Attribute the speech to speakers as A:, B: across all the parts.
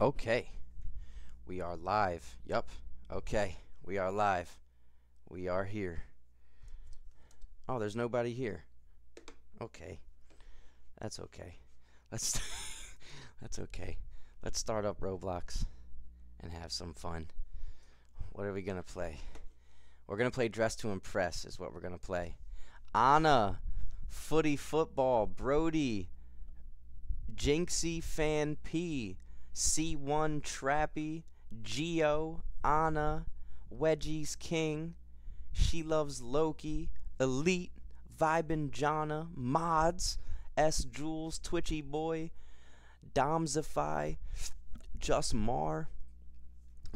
A: Okay. We are live. Yup. Okay. We are live. We are here. Oh, there's nobody here. Okay. That's okay. Let's That's okay. Let's start up Roblox and have some fun. What are we going to play? We're going to play Dress to Impress is what we're going to play. Anna, Footy Football, Brody, Jinxie Fan P, C1 Trappy, Geo, Anna, Wedgies King, She Loves Loki, Elite, Vibin Jana, Mods, S Jules, Twitchy Boy, Domzify, Just Mar,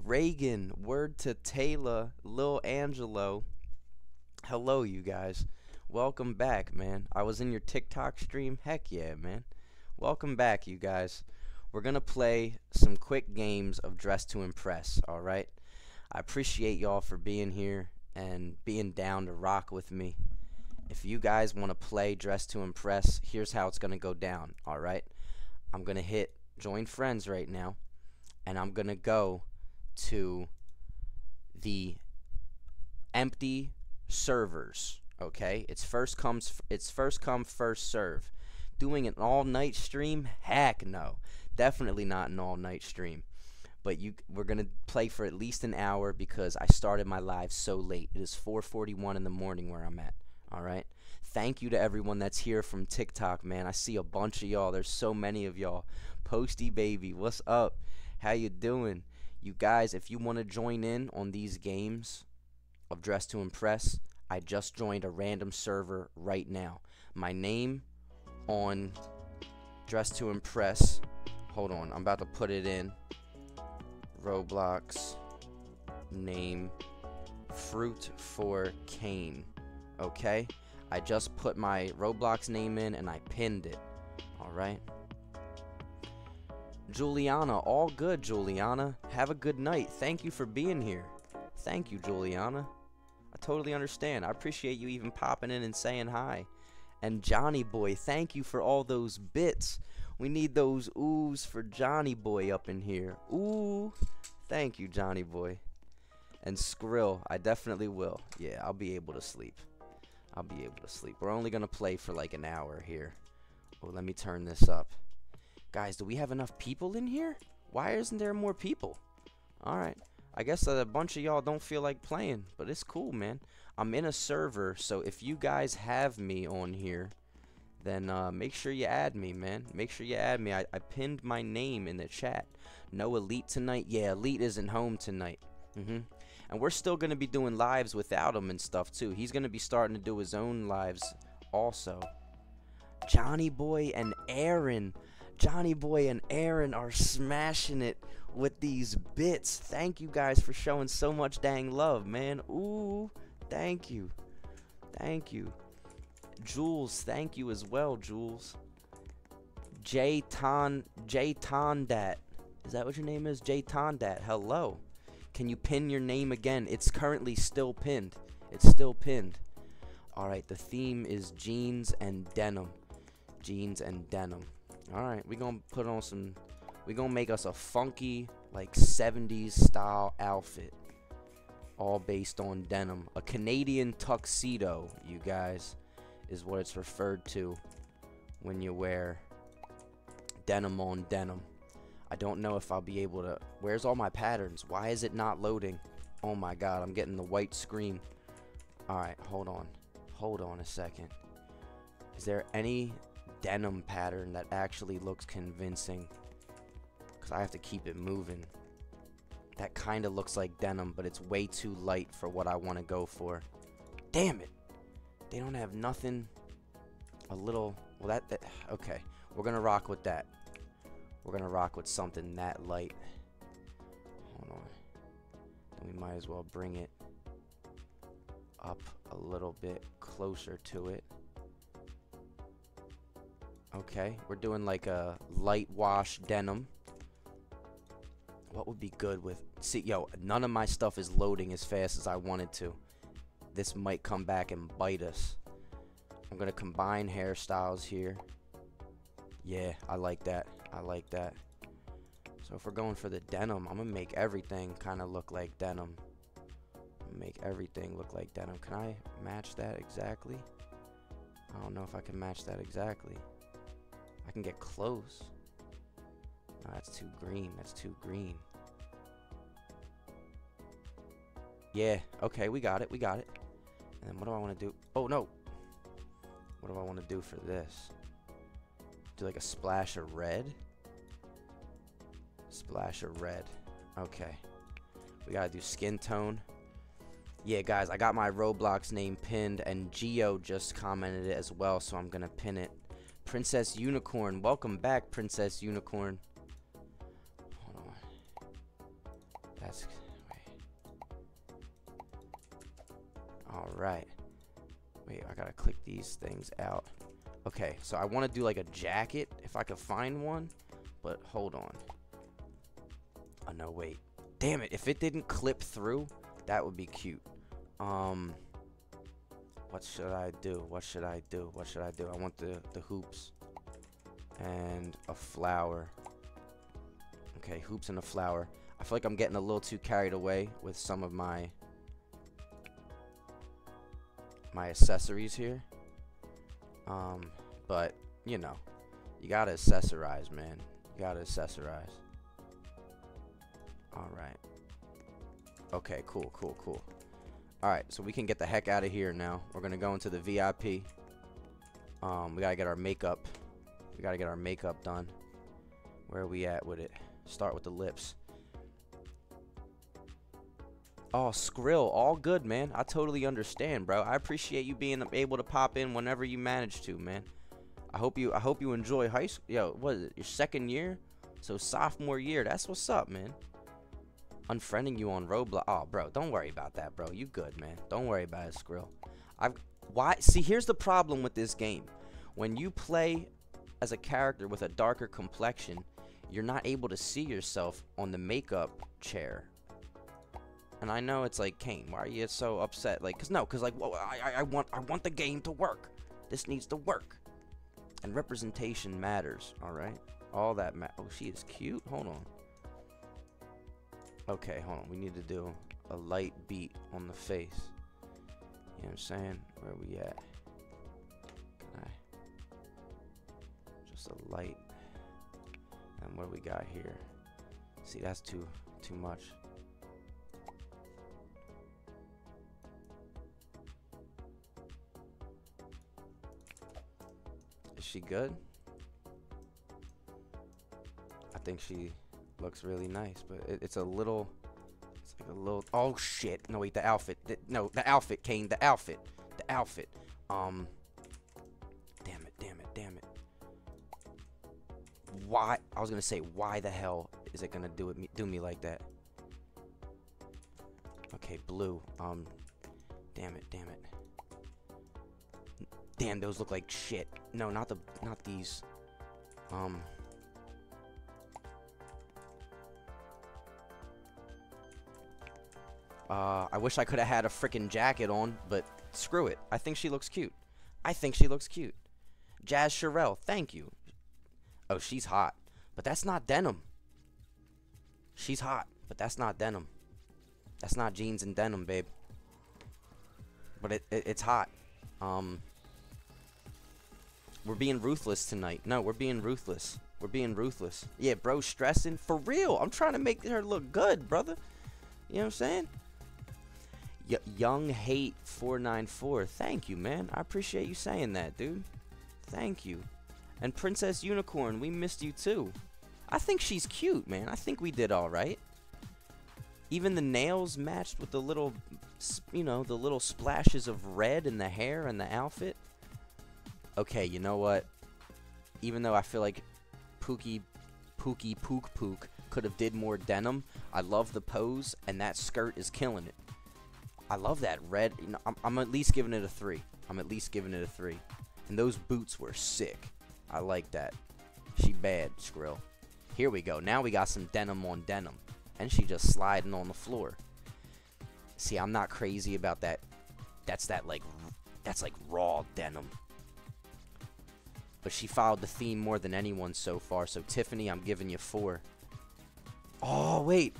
A: Reagan, Word to Taylor, Lil Angelo. Hello, you guys. Welcome back, man. I was in your TikTok stream. Heck yeah, man. Welcome back, you guys. We're going to play some quick games of Dress to Impress, alright? I appreciate y'all for being here and being down to rock with me. If you guys want to play Dress to Impress, here's how it's going to go down, alright? I'm going to hit Join Friends right now, and I'm going to go to the empty servers, okay? It's first comes it's first come first serve. Doing an all-night stream? Heck no. Definitely not an all-night stream. But you we're going to play for at least an hour because I started my live so late. It is 4:41 in the morning where I'm at. All right? Thank you to everyone that's here from TikTok, man. I see a bunch of y'all. There's so many of y'all. Posty baby, what's up? How you doing? You guys, if you want to join in on these games of Dress to Impress, I just joined a random server right now. My name on Dress to Impress. Hold on, I'm about to put it in. Roblox name Fruit for Cane. Okay? I just put my Roblox name in and I pinned it. Alright? Juliana, all good, Juliana. Have a good night. Thank you for being here. Thank you, Juliana. I totally understand. I appreciate you even popping in and saying hi. And Johnny Boy, thank you for all those bits. We need those oohs for Johnny Boy up in here. Ooh. Thank you, Johnny Boy. And Skrill, I definitely will. Yeah, I'll be able to sleep. I'll be able to sleep. We're only going to play for like an hour here. Oh, let me turn this up. Guys, do we have enough people in here? Why isn't there more people? Alright. I guess that a bunch of y'all don't feel like playing, but it's cool, man. I'm in a server, so if you guys have me on here, then uh, make sure you add me, man. Make sure you add me. I, I pinned my name in the chat. No Elite tonight? Yeah, Elite isn't home tonight. Mm-hmm. And we're still going to be doing lives without him and stuff, too. He's going to be starting to do his own lives also. Johnny Boy and Aaron. Johnny Boy and Aaron are smashing it with these bits. Thank you guys for showing so much dang love, man. Ooh, thank you. Thank you. Jules, thank you as well, Jules. J Ton J. Is that what your name is? J. Hello. Can you pin your name again? It's currently still pinned. It's still pinned. Alright, the theme is jeans and denim. Jeans and denim. Alright, we gonna put on some we gonna make us a funky like 70s style outfit. All based on denim. A Canadian tuxedo, you guys, is what it's referred to when you wear denim on denim. I don't know if I'll be able to... Where's all my patterns? Why is it not loading? Oh my god, I'm getting the white screen. Alright, hold on. Hold on a second. Is there any denim pattern that actually looks convincing? Because I have to keep it moving. That kind of looks like denim, but it's way too light for what I want to go for. Damn it! They don't have nothing... A little... Well, that... that okay. We're going to rock with that. We're going to rock with something that light. Hold on. Then we might as well bring it up a little bit closer to it. Okay, we're doing like a light wash denim. What would be good with... See, yo, none of my stuff is loading as fast as I wanted to. This might come back and bite us. I'm going to combine hairstyles here. Yeah, I like that. I like that. So if we're going for the denim, I'm gonna make everything kind of look like denim. Make everything look like denim. Can I match that exactly? I don't know if I can match that exactly. I can get close. No, that's too green. That's too green. Yeah, okay, we got it. We got it. And then what do I want to do? Oh, no. What do I want to do for this? Do like a splash of red? Splash of red. Okay. We gotta do skin tone. Yeah, guys, I got my Roblox name pinned, and Geo just commented it as well, so I'm gonna pin it. Princess Unicorn, welcome back, Princess Unicorn. Hold on. That's right. Wait, I gotta click these things out. Okay, so I want to do like a jacket if I could find one, but hold on. Oh no, wait. Damn it! If it didn't clip through, that would be cute. Um, what should I do? What should I do? What should I do? I want the the hoops and a flower. Okay, hoops and a flower. I feel like I'm getting a little too carried away with some of my my accessories here. Um, but you know, you gotta accessorize, man. You gotta accessorize. All right. Okay, cool, cool, cool. All right, so we can get the heck out of here now. We're gonna go into the VIP. Um, we gotta get our makeup. We gotta get our makeup done. Where are we at with it? Start with the lips. Oh, Skrill, all good, man. I totally understand, bro. I appreciate you being able to pop in whenever you manage to, man. I hope you I hope you enjoy high school. Yo, what is it? Your second year? So sophomore year. That's what's up, man. Unfriending you on Roblox. Oh, bro, don't worry about that, bro. You good, man. Don't worry about it, Skrill. I've why see here's the problem with this game. When you play as a character with a darker complexion, you're not able to see yourself on the makeup chair and I know it's like, Cain, why are you so upset? Like, cause no, cause like, well, I, I want, I want the game to work. This needs to work. And representation matters. All right, all that. Ma oh, she is cute. Hold on. Okay, hold on. We need to do a light beat on the face. You know what I'm saying? Where we at? Can I? Just a light. And what do we got here? See, that's too too much. Is she good? I think she looks really nice, but it, it's a little, it's like a little. Oh shit! No wait, the outfit. The, no, the outfit, Cain. The outfit. The outfit. Um. Damn it! Damn it! Damn it! Why? I was gonna say, why the hell is it gonna do it? Do me like that? Okay, blue. Um. Damn it! Damn it! Damn, those look like shit. No, not the, not these. Um. Uh, I wish I could have had a freaking jacket on, but screw it. I think she looks cute. I think she looks cute. Jazz Sherelle, thank you. Oh, she's hot. But that's not denim. She's hot, but that's not denim. That's not jeans and denim, babe. But it, it it's hot. Um, we're being ruthless tonight. No, we're being ruthless. We're being ruthless. Yeah, bro, stressing. For real. I'm trying to make her look good, brother. You know what I'm saying? Y Young Hate 494. Thank you, man. I appreciate you saying that, dude. Thank you. And Princess Unicorn, we missed you too. I think she's cute, man. I think we did all right. Even the nails matched with the little, you know, the little splashes of red in the hair and the outfit okay, you know what? Even though I feel like Pookie, Pookie, Pook Pook could have did more denim, I love the pose, and that skirt is killing it. I love that red. You know, I'm, I'm at least giving it a three. I'm at least giving it a three. And those boots were sick. I like that. She bad, Skrill. Here we go. Now we got some denim on denim. And she just sliding on the floor. See, I'm not crazy about that. That's that like, that's like raw denim but she followed the theme more than anyone so far. So Tiffany, I'm giving you four. Oh, wait.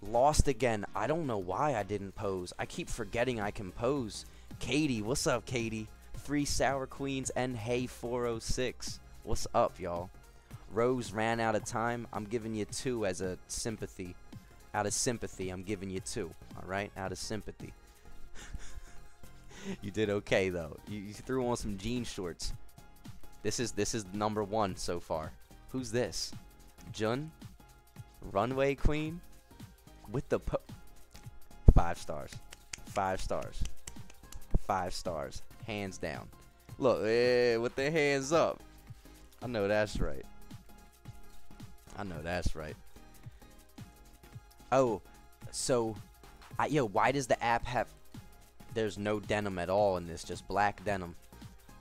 A: Lost again. I don't know why I didn't pose. I keep forgetting I can pose. Katie, what's up, Katie? Three Sour Queens and Hey 406. What's up, y'all? Rose ran out of time. I'm giving you two as a sympathy. Out of sympathy, I'm giving you two. All right? Out of sympathy. you did okay though. You, you threw on some jean shorts. This is this is number one so far. Who's this? Jun? Runway Queen? With the five stars. Five stars. Five stars. Hands down. Look, eh, with their hands up. I know that's right. I know that's right. Oh, so, I, yo, why does the app have? There's no denim at all in this, just black denim.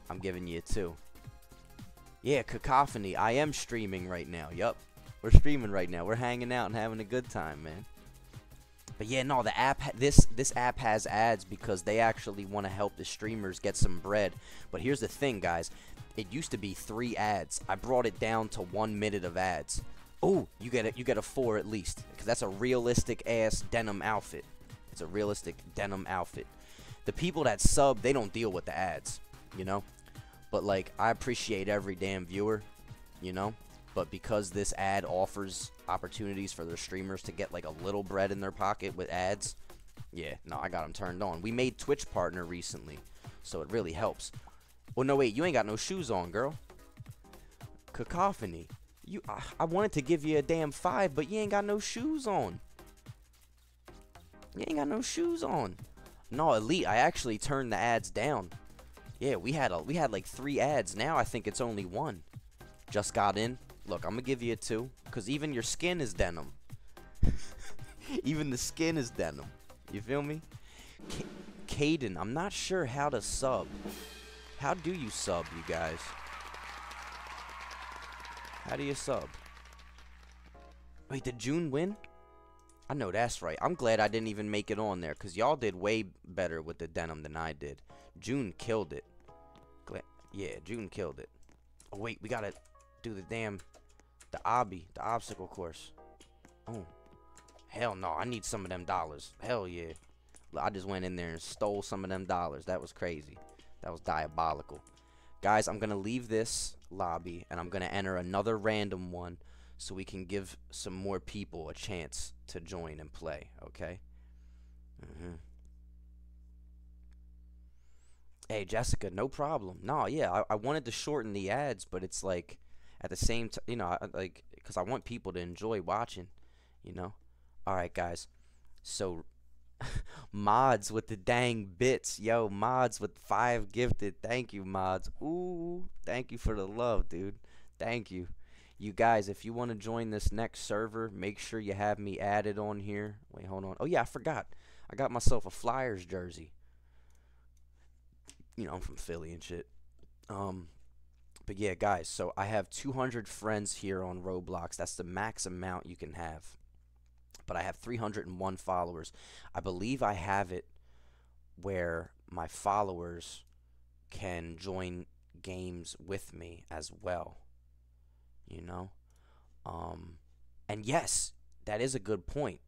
A: I'm giving you two. Yeah, cacophony. I am streaming right now. Yup, we're streaming right now. We're hanging out and having a good time, man. But yeah, no, the app this this app has ads because they actually want to help the streamers get some bread. But here's the thing, guys. It used to be three ads. I brought it down to one minute of ads. Oh, you get it. You get a four at least because that's a realistic ass denim outfit. It's a realistic denim outfit. The people that sub, they don't deal with the ads, you know. But like, I appreciate every damn viewer, you know. But because this ad offers opportunities for their streamers to get like a little bread in their pocket with ads, yeah, no, I got them turned on. We made Twitch partner recently, so it really helps. Well, no, wait, you ain't got no shoes on, girl. Cacophony. You, I, I wanted to give you a damn five, but you ain't got no shoes on. You ain't got no shoes on. No, Elite, I actually turned the ads down. Yeah, we had a, we had like three ads. Now I think it's only one. Just got in. Look, I'm gonna give you a two, cause even your skin is denim. even the skin is denim. You feel me? Caden, I'm not sure how to sub. How do you sub, you guys? How do you sub? Wait, did June win? I know that's right. I'm glad I didn't even make it on there because y'all did way better with the denim than I did. June killed it. Yeah, June killed it. Oh, wait, we gotta do the damn, the obby, the obstacle course. Oh, hell no, I need some of them dollars. Hell yeah. I just went in there and stole some of them dollars. That was crazy. That was diabolical. Guys, I'm going to leave this lobby and I'm going to enter another random one so we can give some more people a chance to join and play, okay? Mm -hmm. Hey, Jessica, no problem. No, yeah, I, I wanted to shorten the ads, but it's like at the same time, you know, I, like because I want people to enjoy watching, you know. All right, guys. So mods with the dang bits. Yo, mods with five gifted. Thank you, mods. Ooh, thank you for the love, dude. Thank you. You guys, if you want to join this next server, make sure you have me added on here. Wait, hold on. Oh, yeah, I forgot. I got myself a Flyers jersey. You know, I'm from Philly and shit. Um, but yeah, guys, so I have 200 friends here on Roblox. That's the max amount you can have but I have 301 followers. I believe I have it where my followers can join games with me as well. You know? Um, and yes, that is a good point.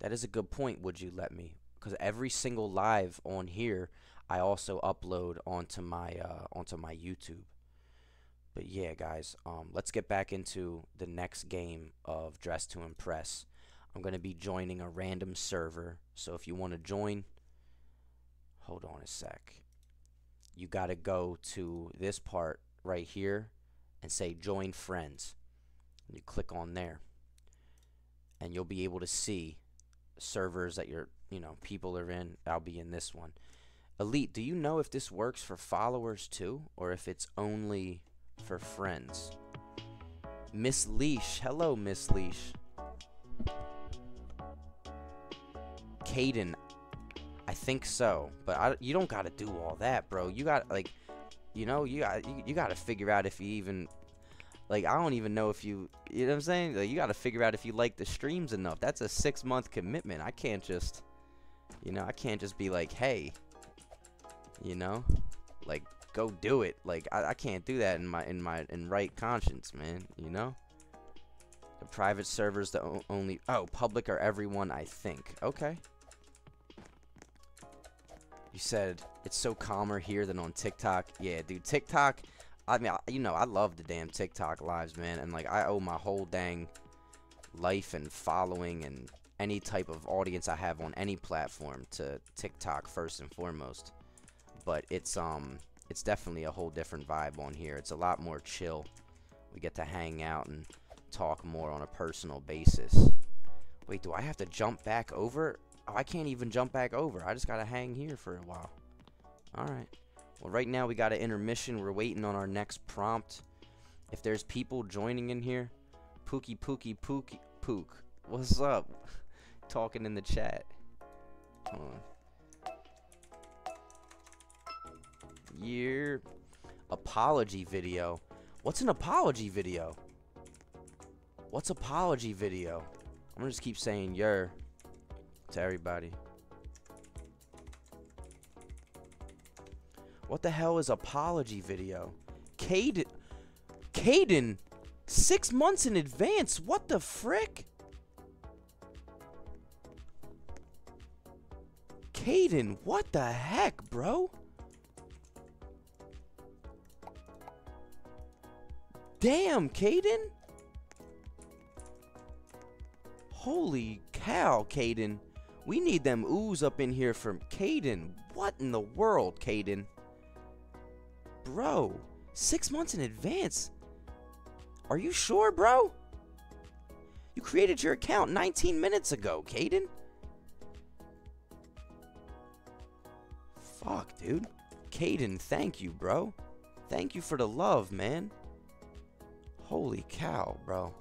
A: That is a good point, would you let me? Because every single live on here, I also upload onto my uh, onto my YouTube. But yeah, guys, um, let's get back into the next game of Dress to Impress. I'm going to be joining a random server. So if you want to join, hold on a sec. You got to go to this part right here and say join friends. And you click on there. And you'll be able to see servers that your, you know, people are in. I'll be in this one. Elite, do you know if this works for followers too or if it's only for friends? Miss Leash. Hello, Miss Leash. Caden, I think so, but I, you don't got to do all that, bro. You got like, you know, you got you, you got to figure out if you even like I don't even know if you you know what I'm saying. Like, you got to figure out if you like the streams enough. That's a six month commitment. I can't just, you know, I can't just be like, hey, you know, like go do it. Like I, I can't do that in my in my in right conscience, man. You know. The private servers the only. Oh, public are everyone. I think. Okay. You said it's so calmer here than on TikTok. Yeah, dude. TikTok. I mean, I, you know, I love the damn TikTok lives, man. And like, I owe my whole dang life and following and any type of audience I have on any platform to TikTok first and foremost. But it's um, it's definitely a whole different vibe on here. It's a lot more chill. We get to hang out and talk more on a personal basis. Wait, do I have to jump back over? Oh, I can't even jump back over. I just gotta hang here for a while. Alright. Well, right now we got an intermission. We're waiting on our next prompt. If there's people joining in here, Pookie Pookie Pookie Pook. What's up? Talking in the chat. Hold on. Year apology video. What's an apology video? What's apology video? I'm gonna just keep saying yer to everybody. What the hell is apology video? Caden, Caden, six months in advance. What the frick? Caden, what the heck, bro? Damn, Caden. Holy cow, Caden. We need them oohs up in here from Caden. What in the world, Caden? Bro, six months in advance. Are you sure, bro? You created your account 19 minutes ago, Caden. Fuck, dude. Caden, thank you, bro. Thank you for the love, man. Holy cow, bro.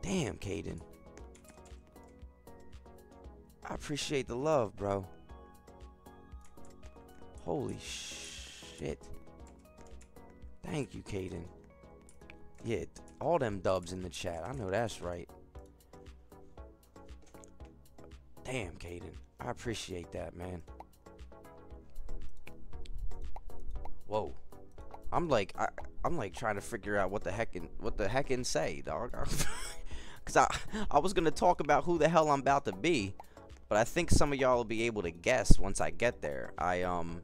A: Damn, Caden. I appreciate the love, bro. Holy shit. Thank you, Caden. Yeah, all them dubs in the chat. I know that's right. Damn, Caden. I appreciate that, man. Whoa. I'm like I I'm like trying to figure out what the heck in, what the heck and say, dog. Cuz I I was going to talk about who the hell I'm about to be, but I think some of y'all will be able to guess once I get there. I um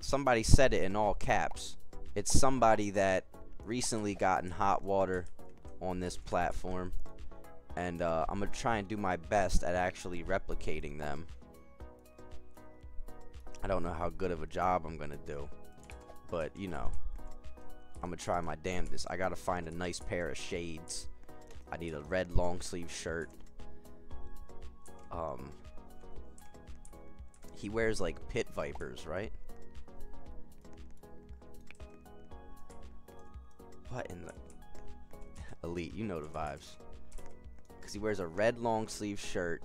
A: somebody said it in all caps. It's somebody that recently got in hot water on this platform and uh, I'm gonna try and do my best at actually replicating them. I don't know how good of a job I'm gonna do, but you know, I'm gonna try my damnedest. I gotta find a nice pair of shades. I need a red long sleeve shirt. Um, he wears like pit vipers, right? What in the elite? You know the vibes because he wears a red long sleeve shirt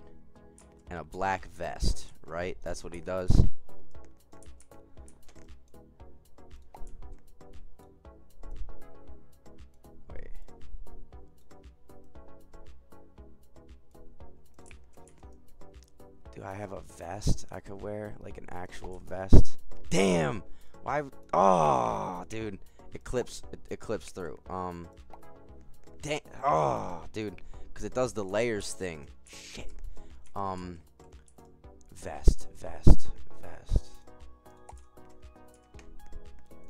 A: and a black vest, right? That's what he does. I have a vest I could wear? Like an actual vest? Damn! Why? Oh, dude. It clips, it, it clips through. Um. Damn. Oh, dude because it does the layers thing. Shit. Um, vest, vest, vest.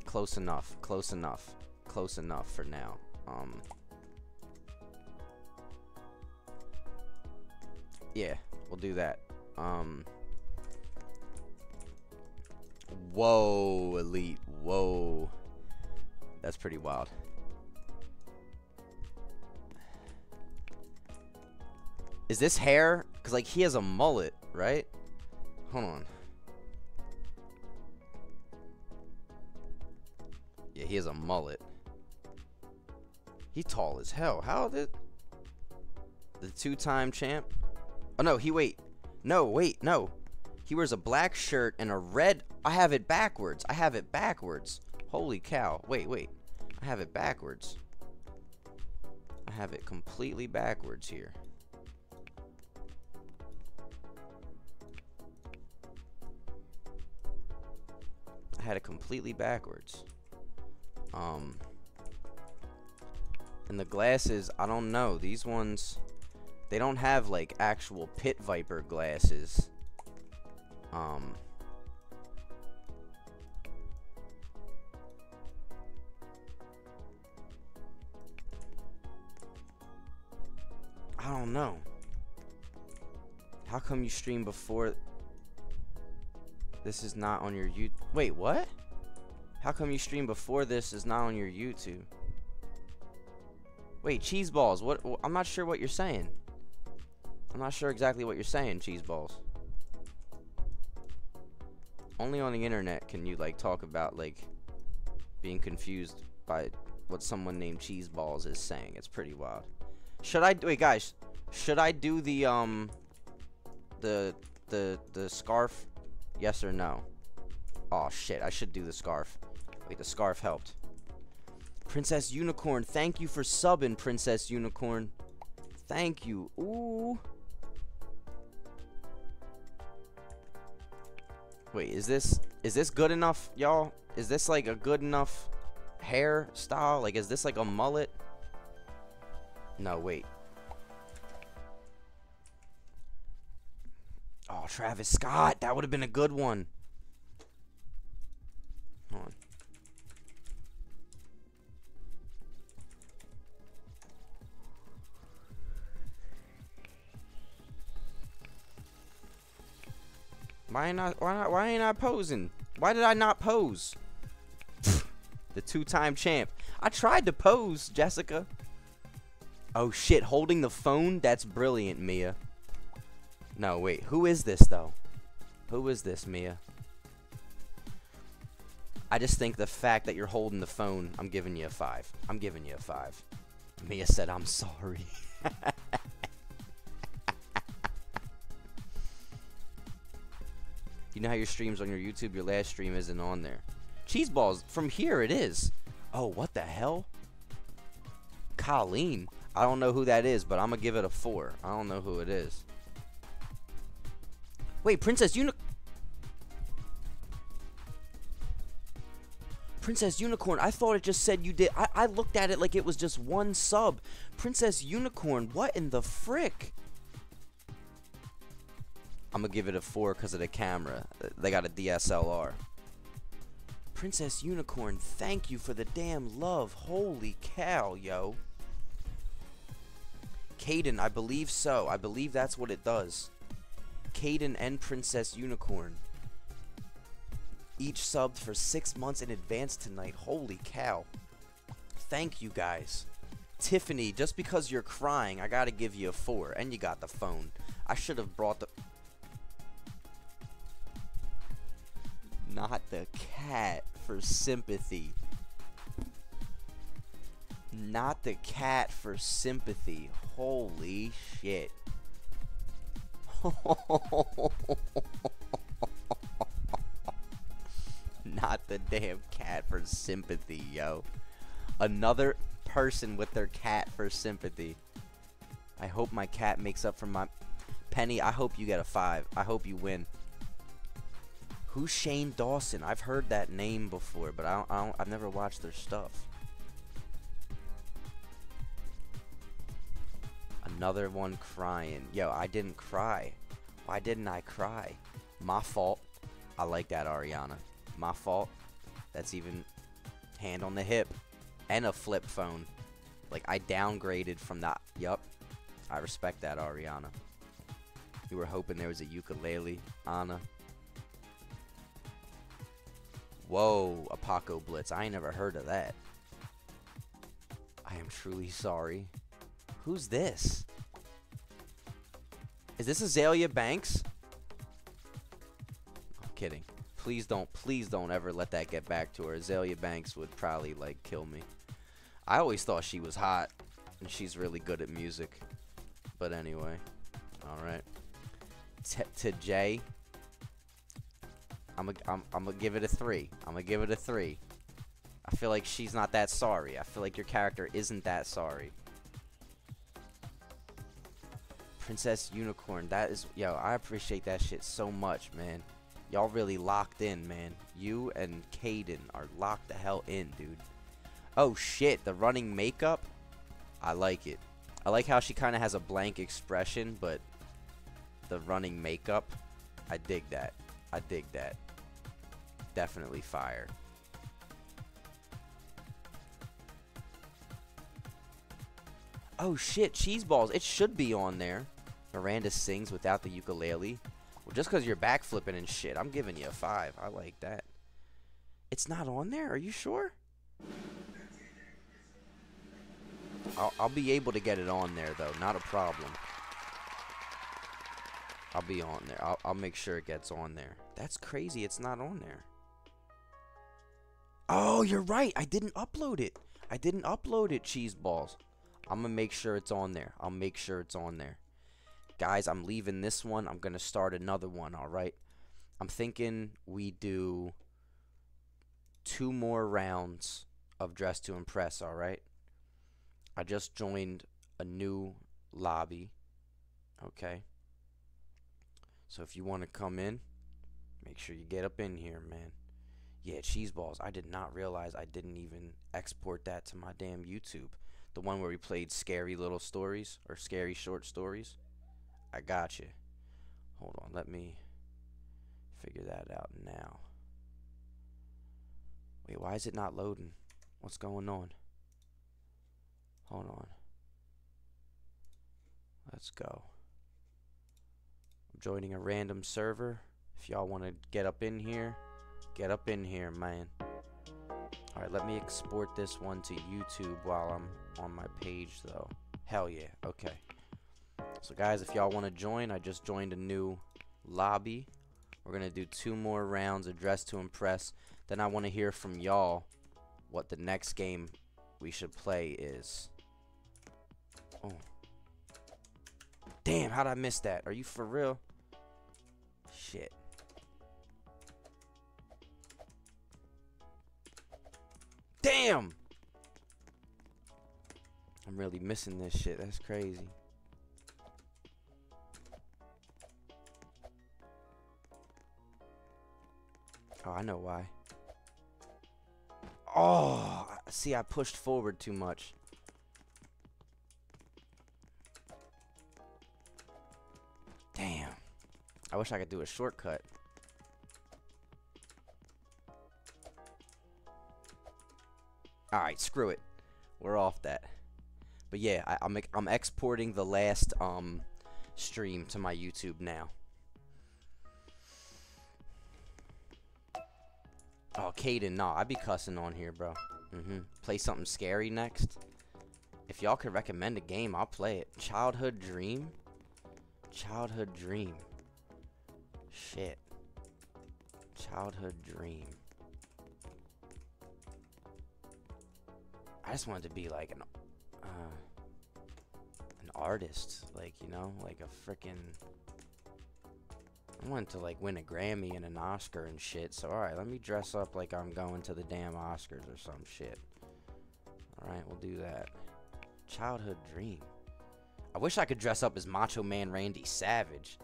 A: Close enough. Close enough. Close enough for now. Um. Yeah, we'll do that. Um. Whoa, elite. Whoa. That's pretty wild. Is this hair? Because, like, he has a mullet, right? Hold on. Yeah, he has a mullet. He tall as hell. How did... The two-time champ? Oh, no, he, wait. No, wait, no. He wears a black shirt and a red... I have it backwards. I have it backwards. Holy cow. Wait, wait. I have it backwards. I have it completely backwards here. I had it completely backwards. Um, And the glasses, I don't know. These ones, they don't have like actual pit viper glasses. Um. I don't know. How come you stream before this is not on your YouTube... Wait, what? How come you stream before this is not on your YouTube? Wait, cheese balls. What? I'm not sure what you're saying. I'm not sure exactly what you're saying, cheese balls. Only on the internet can you like talk about like being confused by what someone named cheese balls is saying. It's pretty wild. Should I wait, guys? Should I do the um the the the scarf? Yes or no? Oh shit! I should do the scarf. Wait, the scarf helped. Princess Unicorn, thank you for subbing, Princess Unicorn. Thank you. Ooh. Wait, is this is this good enough, y'all? Is this like a good enough hairstyle? Like, is this like a mullet? No, wait. Oh, Travis Scott. That would have been a good one. Hold on. Why ain't I why not, why ain't I posing? Why did I not pose? the two-time champ. I tried to pose, Jessica. Oh shit, holding the phone? That's brilliant, Mia. No, wait. Who is this though? Who is this, Mia? I just think the fact that you're holding the phone, I'm giving you a 5. I'm giving you a 5. Mia said I'm sorry. You know how your streams on your YouTube, your last stream isn't on there. Cheese balls, from here it is. Oh, what the hell? Colleen. I don't know who that is, but I'm going to give it a 4. I don't know who it is. Wait, Princess Uni... Princess Unicorn, I thought it just said you did... I, I looked at it like it was just one sub. Princess Unicorn, what in the frick? I'm gonna give it a 4 because of the camera. They got a DSLR. Princess Unicorn, thank you for the damn love. Holy cow, yo. Caden, I believe so. I believe that's what it does. Caden and Princess Unicorn. Each subbed for six months in advance tonight. Holy cow. Thank you guys. Tiffany, just because you're crying, I gotta give you a four. And you got the phone. I should have brought the... not the cat for sympathy. Not the cat for sympathy. Holy shit. not the damn cat for sympathy, yo. Another person with their cat for sympathy. I hope my cat makes up for my... Penny, I hope you get a 5. I hope you win. Who's Shane Dawson? I've heard that name before, but I don't, I don't, I've never watched their stuff. Another one crying. Yo, I didn't cry. Why didn't I cry? My fault. I like that, Ariana. My fault. That's even hand on the hip. And a flip phone. Like, I downgraded from that. Yup. I respect that, Ariana. You were hoping there was a ukulele, Anna. Whoa, Apaco Blitz. I never heard of that. I am truly sorry. Who's this? Is this Azealia Banks? I'm kidding. Please don't, please don't ever let that get back to her. Azealia Banks would probably, like, kill me. I always thought she was hot, and she's really good at music. But anyway, alright. To Jay, I'm gonna I'm, I'm gonna give it a three. I'm gonna give it a three. I feel like she's not that sorry. I feel like your character isn't that sorry. Princess Unicorn, that is, yo, I appreciate that shit so much, man. Y'all really locked in, man. You and Caden are locked the hell in, dude. Oh shit, the running makeup? I like it. I like how she kind of has a blank expression, but the running makeup, I dig that. I dig that. Definitely fire. Oh shit, cheese balls. It should be on there. Miranda sings without the ukulele. Well, just because you're backflipping and shit, I'm giving you a five. I like that. It's not on there? Are you sure? I'll, I'll be able to get it on there, though. Not a problem. I'll be on there. I'll, I'll make sure it gets on there. That's crazy. It's not on there. Oh, you're right. I didn't upload it. I didn't upload it, cheese balls. I'm going to make sure it's on there. I'll make sure it's on there. Guys, I'm leaving this one. I'm going to start another one, all right? I'm thinking we do two more rounds of Dress to Impress, all right? I just joined a new lobby, okay? So if you want to come in, make sure you get up in here, man. Yeah, cheese balls. I did not realize I didn't even export that to my damn YouTube. The one where we played scary little stories or scary short stories. I got you. Hold on, let me figure that out now. Wait, why is it not loading? What's going on? Hold on. Let's go. I'm joining a random server. If y'all want to get up in here, get up in here, man. Alright, let me export this one to YouTube while I'm on my page, though. Hell yeah, okay. So guys, if y'all want to join, I just joined a new lobby. We're going to do two more rounds of Dress to Impress. Then I want to hear from y'all what the next game we should play is. Oh. Damn, how'd I miss that? Are you for real? Shit. Damn! I'm really missing this shit. That's crazy. Oh, I know why. Oh, see, I pushed forward too much. Damn. I wish I could do a shortcut. Alright, screw it. We're off that. But yeah, I, am I'm, I'm exporting the last um stream to my YouTube now. Oh, Caden, nah, I'd be cussing on here, bro. Mm-hmm. Play something scary next. If y'all could recommend a game, I'll play it. Childhood Dream? Childhood Dream. Shit. Childhood Dream. I just wanted to be like an, uh, an artist, like you know, like a freaking I wanted to like win a Grammy and an Oscar and shit. So alright, let me dress up like I'm going to the damn Oscars or some shit. Alright, we'll do that. Childhood dream. I wish I could dress up as Macho Man Randy Savage.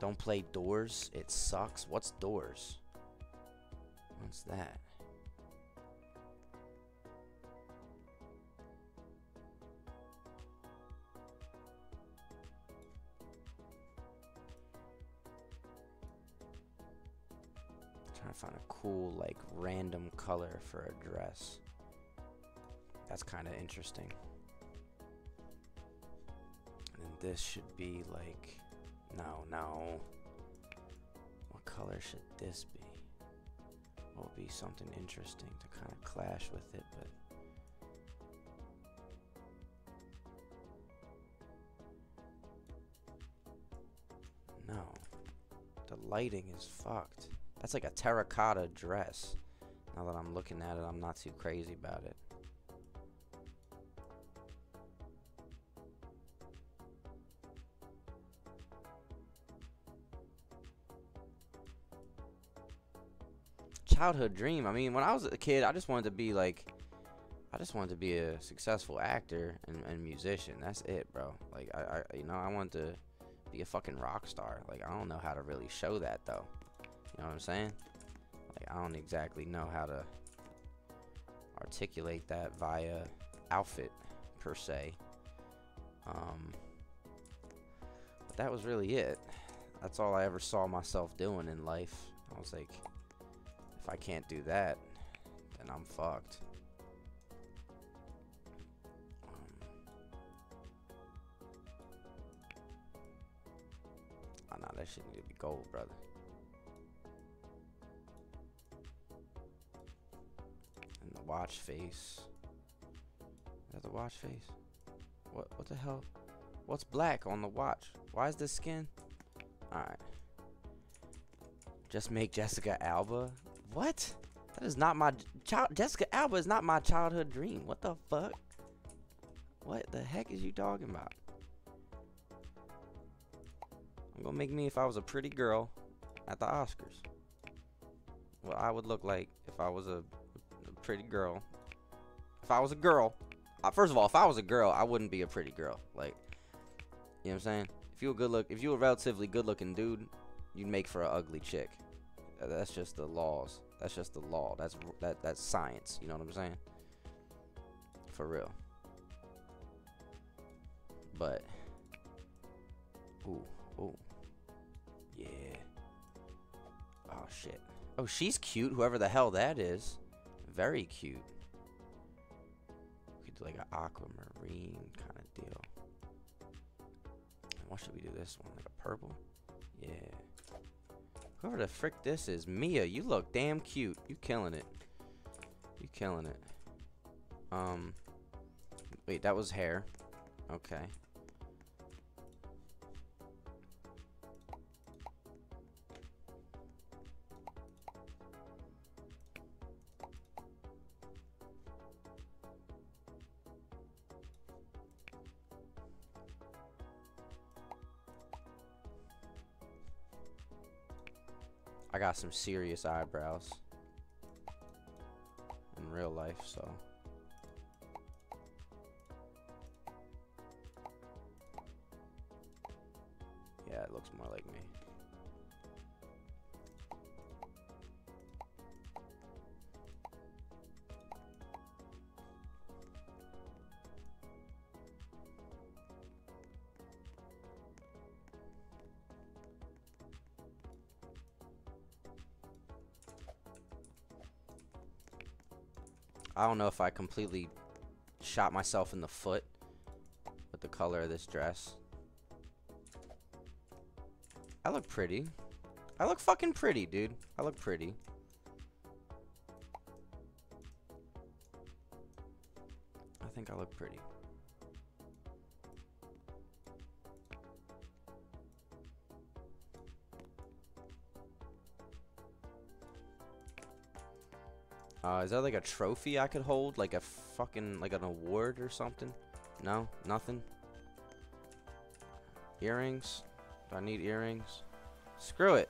A: Don't play Doors. It sucks. What's Doors? What's that? Cool, like, random color for a dress. That's kind of interesting. And this should be like, no, no. What color should this be? What would be something interesting to kind of clash with it, but No. The lighting is fucked. That's like a terracotta dress. Now that I'm looking at it, I'm not too crazy about it. Childhood dream. I mean, when I was a kid, I just wanted to be like, I just wanted to be a successful actor and, and musician. That's it, bro. Like, I, I, you know, I wanted to be a fucking rock star. Like, I don't know how to really show that though. You know what I'm saying? Like, I don't exactly know how to articulate that via outfit per se. Um, but that was really it. That's all I ever saw myself doing in life. I was like, if I can't do that, then I'm fucked. Um, oh, no, that shit need to be gold, brother. Watch face. Is the watch face? What what the hell? What's black on the watch? Why is this skin? Alright. Just make Jessica Alba? What? That is not my child. Jessica Alba is not my childhood dream. What the fuck? What the heck is you talking about? I'm gonna make me if I was a pretty girl at the Oscars. What I would look like if I was a pretty girl. If I was a girl. Uh, first of all, if I was a girl, I wouldn't be a pretty girl. Like, you know what I'm saying? If you a good look, if you a relatively good looking dude, you'd make for an ugly chick. Uh, that's just the laws. That's just the law. That's that that's science. You know what I'm saying? For real. But ooh, ooh. Yeah. Oh shit. Oh, she's cute, whoever the hell that is. Very cute. We could do like an aquamarine kind of deal. What should we do this one? Like a purple? Yeah. Whoever the frick this is, Mia, you look damn cute. You killing it. You killing it. Um, wait, that was hair. Okay. Some serious eyebrows in real life, so. I don't know if I completely shot myself in the foot with the color of this dress. I look pretty. I look fucking pretty, dude. I look pretty. Is that like a trophy I could hold? Like a fucking, like an award or something? No? Nothing? Earrings? Do I need earrings? Screw it.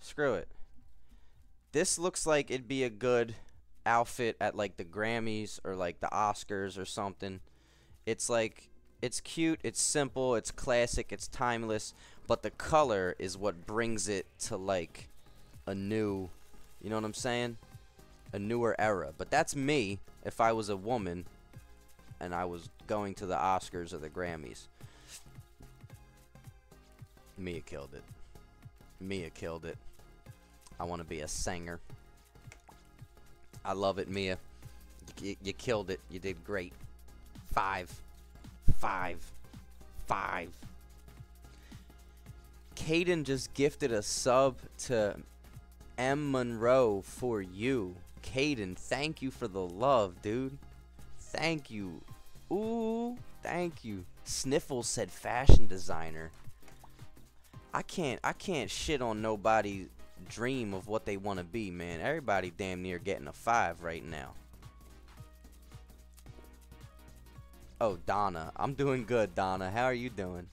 A: Screw it. This looks like it'd be a good outfit at like the Grammys or like the Oscars or something. It's like, it's cute, it's simple, it's classic, it's timeless, but the color is what brings it to like a new, you know what I'm saying? A newer era. But that's me if I was a woman and I was going to the Oscars or the Grammys. Mia killed it. Mia killed it. I want to be a singer. I love it, Mia. You, you killed it. You did great. Five. Five. Five. Caden just gifted a sub to M. Monroe for you. Caden, thank you for the love, dude. Thank you. Ooh, thank you. Sniffles said fashion designer. I can't I can't shit on nobody's dream of what they want to be, man. Everybody damn near getting a 5 right now. Oh, Donna. I'm doing good, Donna. How are you doing?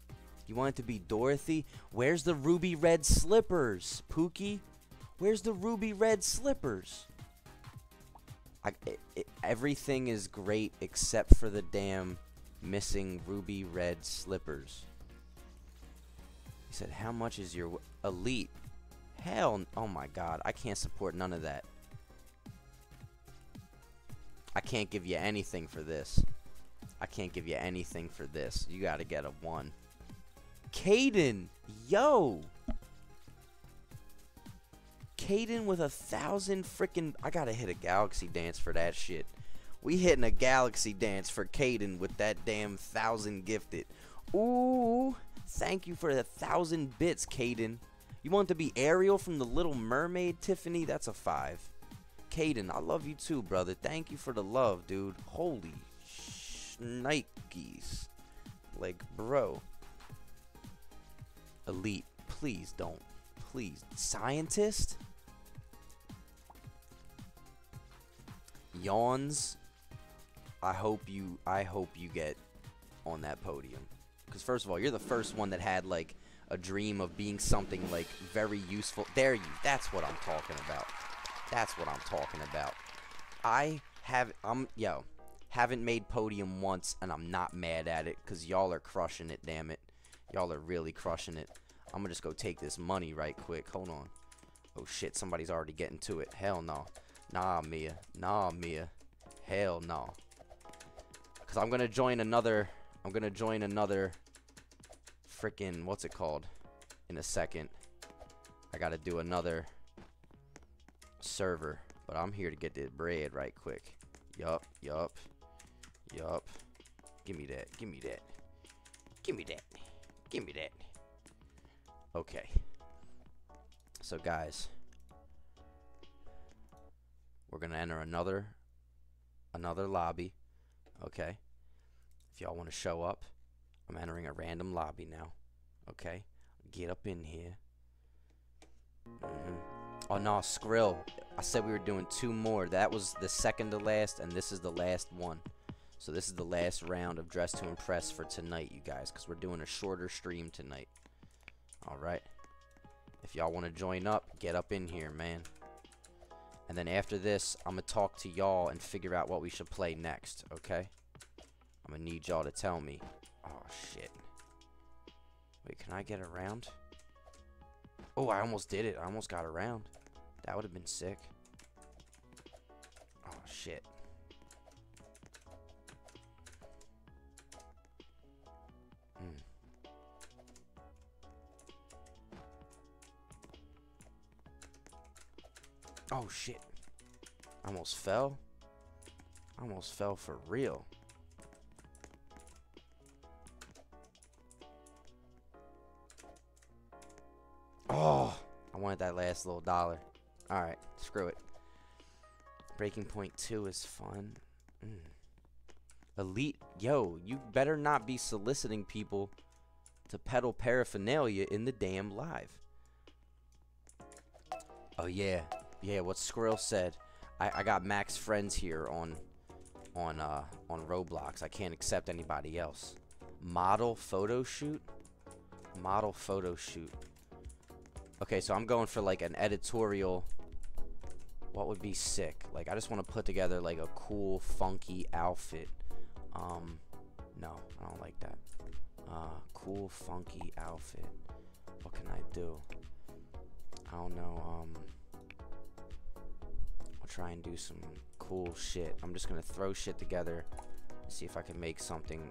A: You want it to be Dorothy? Where's the ruby red slippers, Pookie? Where's the ruby red slippers? I, it, it, everything is great except for the damn missing ruby red slippers. He said, how much is your elite? Hell, oh my god, I can't support none of that. I can't give you anything for this. I can't give you anything for this. You got to get a 1. Caden! Yo! Caden with a thousand freaking. I gotta hit a galaxy dance for that shit. We hitting a galaxy dance for Caden with that damn thousand gifted. Ooh, thank you for the thousand bits, Caden. You want to be Ariel from The Little Mermaid, Tiffany? That's a five. Caden, I love you too, brother. Thank you for the love, dude. Holy Nikes. Like, bro. Elite, please don't. Please. Scientist? Yawns. I hope you I hope you get on that podium. Cuz first of all, you're the first one that had like a dream of being something like very useful. There you. That's what I'm talking about. That's what I'm talking about. I have I'm yo, haven't made podium once and I'm not mad at it cuz y'all are crushing it, damn it. Y'all are really crushing it. I'm to just go take this money right quick. Hold on. Oh shit, somebody's already getting to it. Hell no. Nah, Mia. Nah, Mia. Hell no. Cuz I'm going to join another I'm going to join another freaking what's it called in a second. I got to do another server, but I'm here to get this bread right quick. Yup, yup. Yup. Give me that. Give me that. Give me that. Give me that. Okay. So guys, we're going to enter another another lobby. Okay? If y'all want to show up, I'm entering a random lobby now. Okay? Get up in here. Mm -hmm. Oh no, Skrill. I said we were doing two more. That was the second to last, and this is the last one. So this is the last round of Dress to Impress for tonight, you guys, because we're doing a shorter stream tonight. Alright. If y'all want to join up, get up in here, man. And then after this, I'm going to talk to y'all and figure out what we should play next, okay? I'm going to need y'all to tell me. Oh, shit. Wait, can I get around? Oh, I almost did it. I almost got around. That would have been sick. Oh, shit. Oh shit. Almost fell. Almost fell for real. Oh, I wanted that last little dollar. Alright, screw it. Breaking Point 2 is fun. Mm. Elite, yo, you better not be soliciting people to peddle paraphernalia in the damn live. Oh yeah, yeah, what Squirrel said. I, I got max friends here on on uh on Roblox. I can't accept anybody else. Model photo shoot? Model photo shoot. Okay, so I'm going for like an editorial what would be sick? Like I just want to put together like a cool funky outfit. Um no, I don't like that. Uh cool funky outfit. What can I do? I don't know. Um try and do some cool shit. I'm just gonna throw shit together and see if I can make something.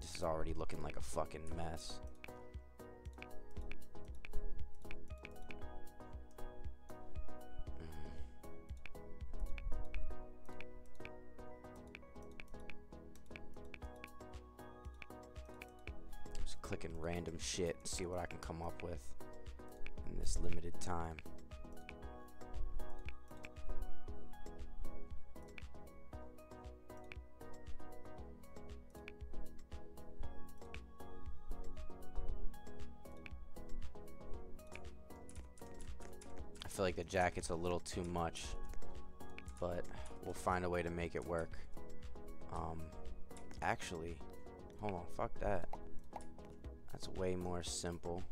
A: This is already looking like a fucking mess. Mm. Just clicking random shit, see what I can come up with in this limited time. Jacket's a little too much, but we'll find a way to make it work. Um, actually, hold on, fuck that. That's way more simple.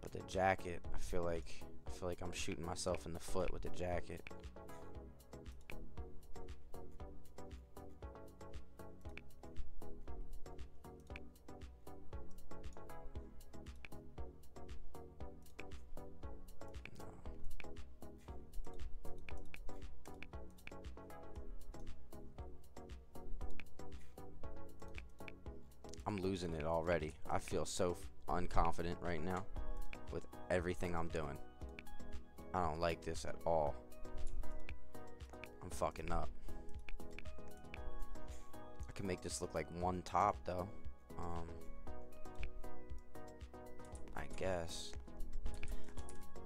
A: But the jacket, I feel like, I feel like I'm shooting myself in the foot with the jacket. So unconfident right now with everything I'm doing. I don't like this at all. I'm fucking up. I can make this look like one top though. Um, I guess.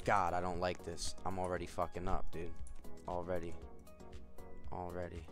A: God, I don't like this. I'm already fucking up, dude. Already. Already.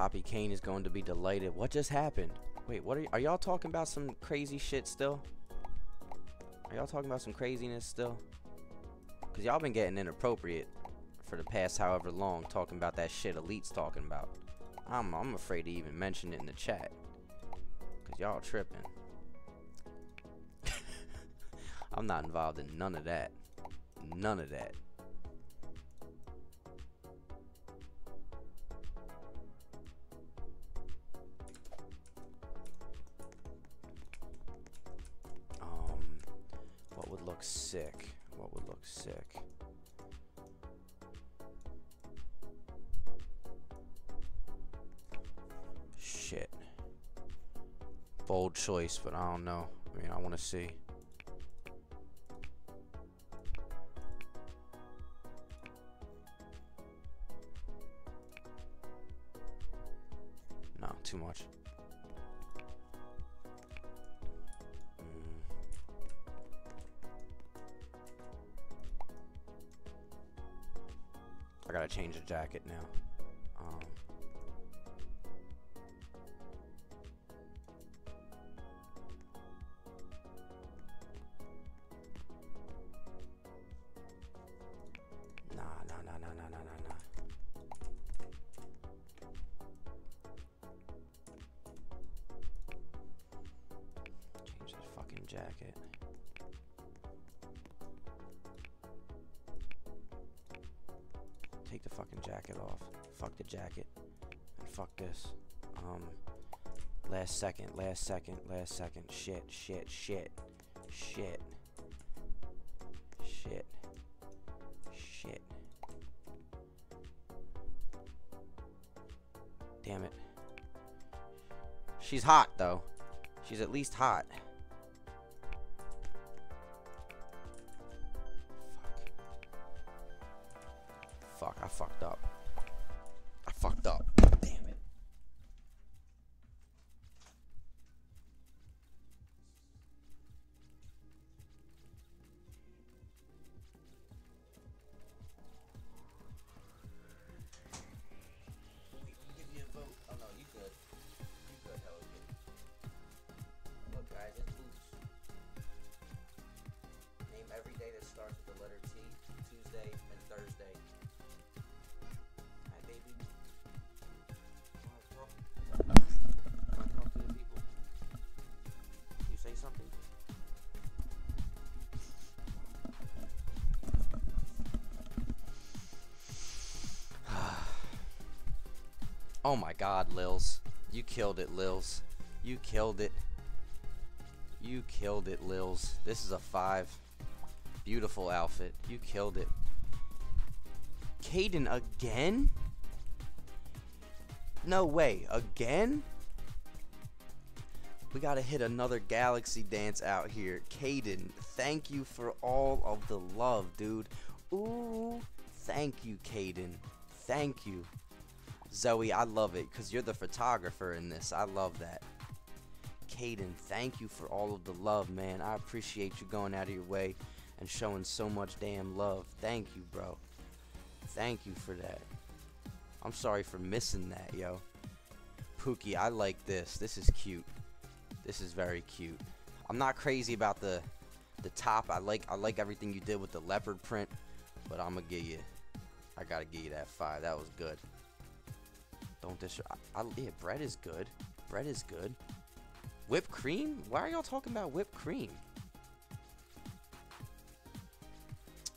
A: Poppy Kane is going to be delighted. What just happened? Wait, what are, are y'all talking about some crazy shit still? Are y'all talking about some craziness still? Because y'all been getting inappropriate for the past however long talking about that shit Elite's talking about. I'm, I'm afraid to even mention it in the chat. Because y'all tripping. I'm not involved in none of that. None of that. Choice, but I don't know. I mean, I want to see. No, too much. Mm. I gotta change the jacket now. This. Um, last second, last second, last second. Shit, shit, shit. Shit. Shit. Shit. Damn it. She's hot, though. She's at least hot. Oh my god, Lils. You killed it, Lils. You killed it. You killed it, Lils. This is a five. Beautiful outfit. You killed it. Caden again? No way. Again? We gotta hit another galaxy dance out here. Caden, thank you for all of the love, dude. Ooh, thank you, Caden. Thank you. Zoe, I love it because you're the photographer in this. I love that. Caden, thank you for all of the love, man. I appreciate you going out of your way and showing so much damn love. Thank you, bro. Thank you for that. I'm sorry for missing that, yo. Pookie, I like this. This is cute. This is very cute. I'm not crazy about the the top. I like I like everything you did with the leopard print, but I'm gonna give you. I gotta give you that five. That was good. Don't dish. I, I, yeah, bread is good. Bread is good. Whipped cream? Why are y'all talking about whipped cream?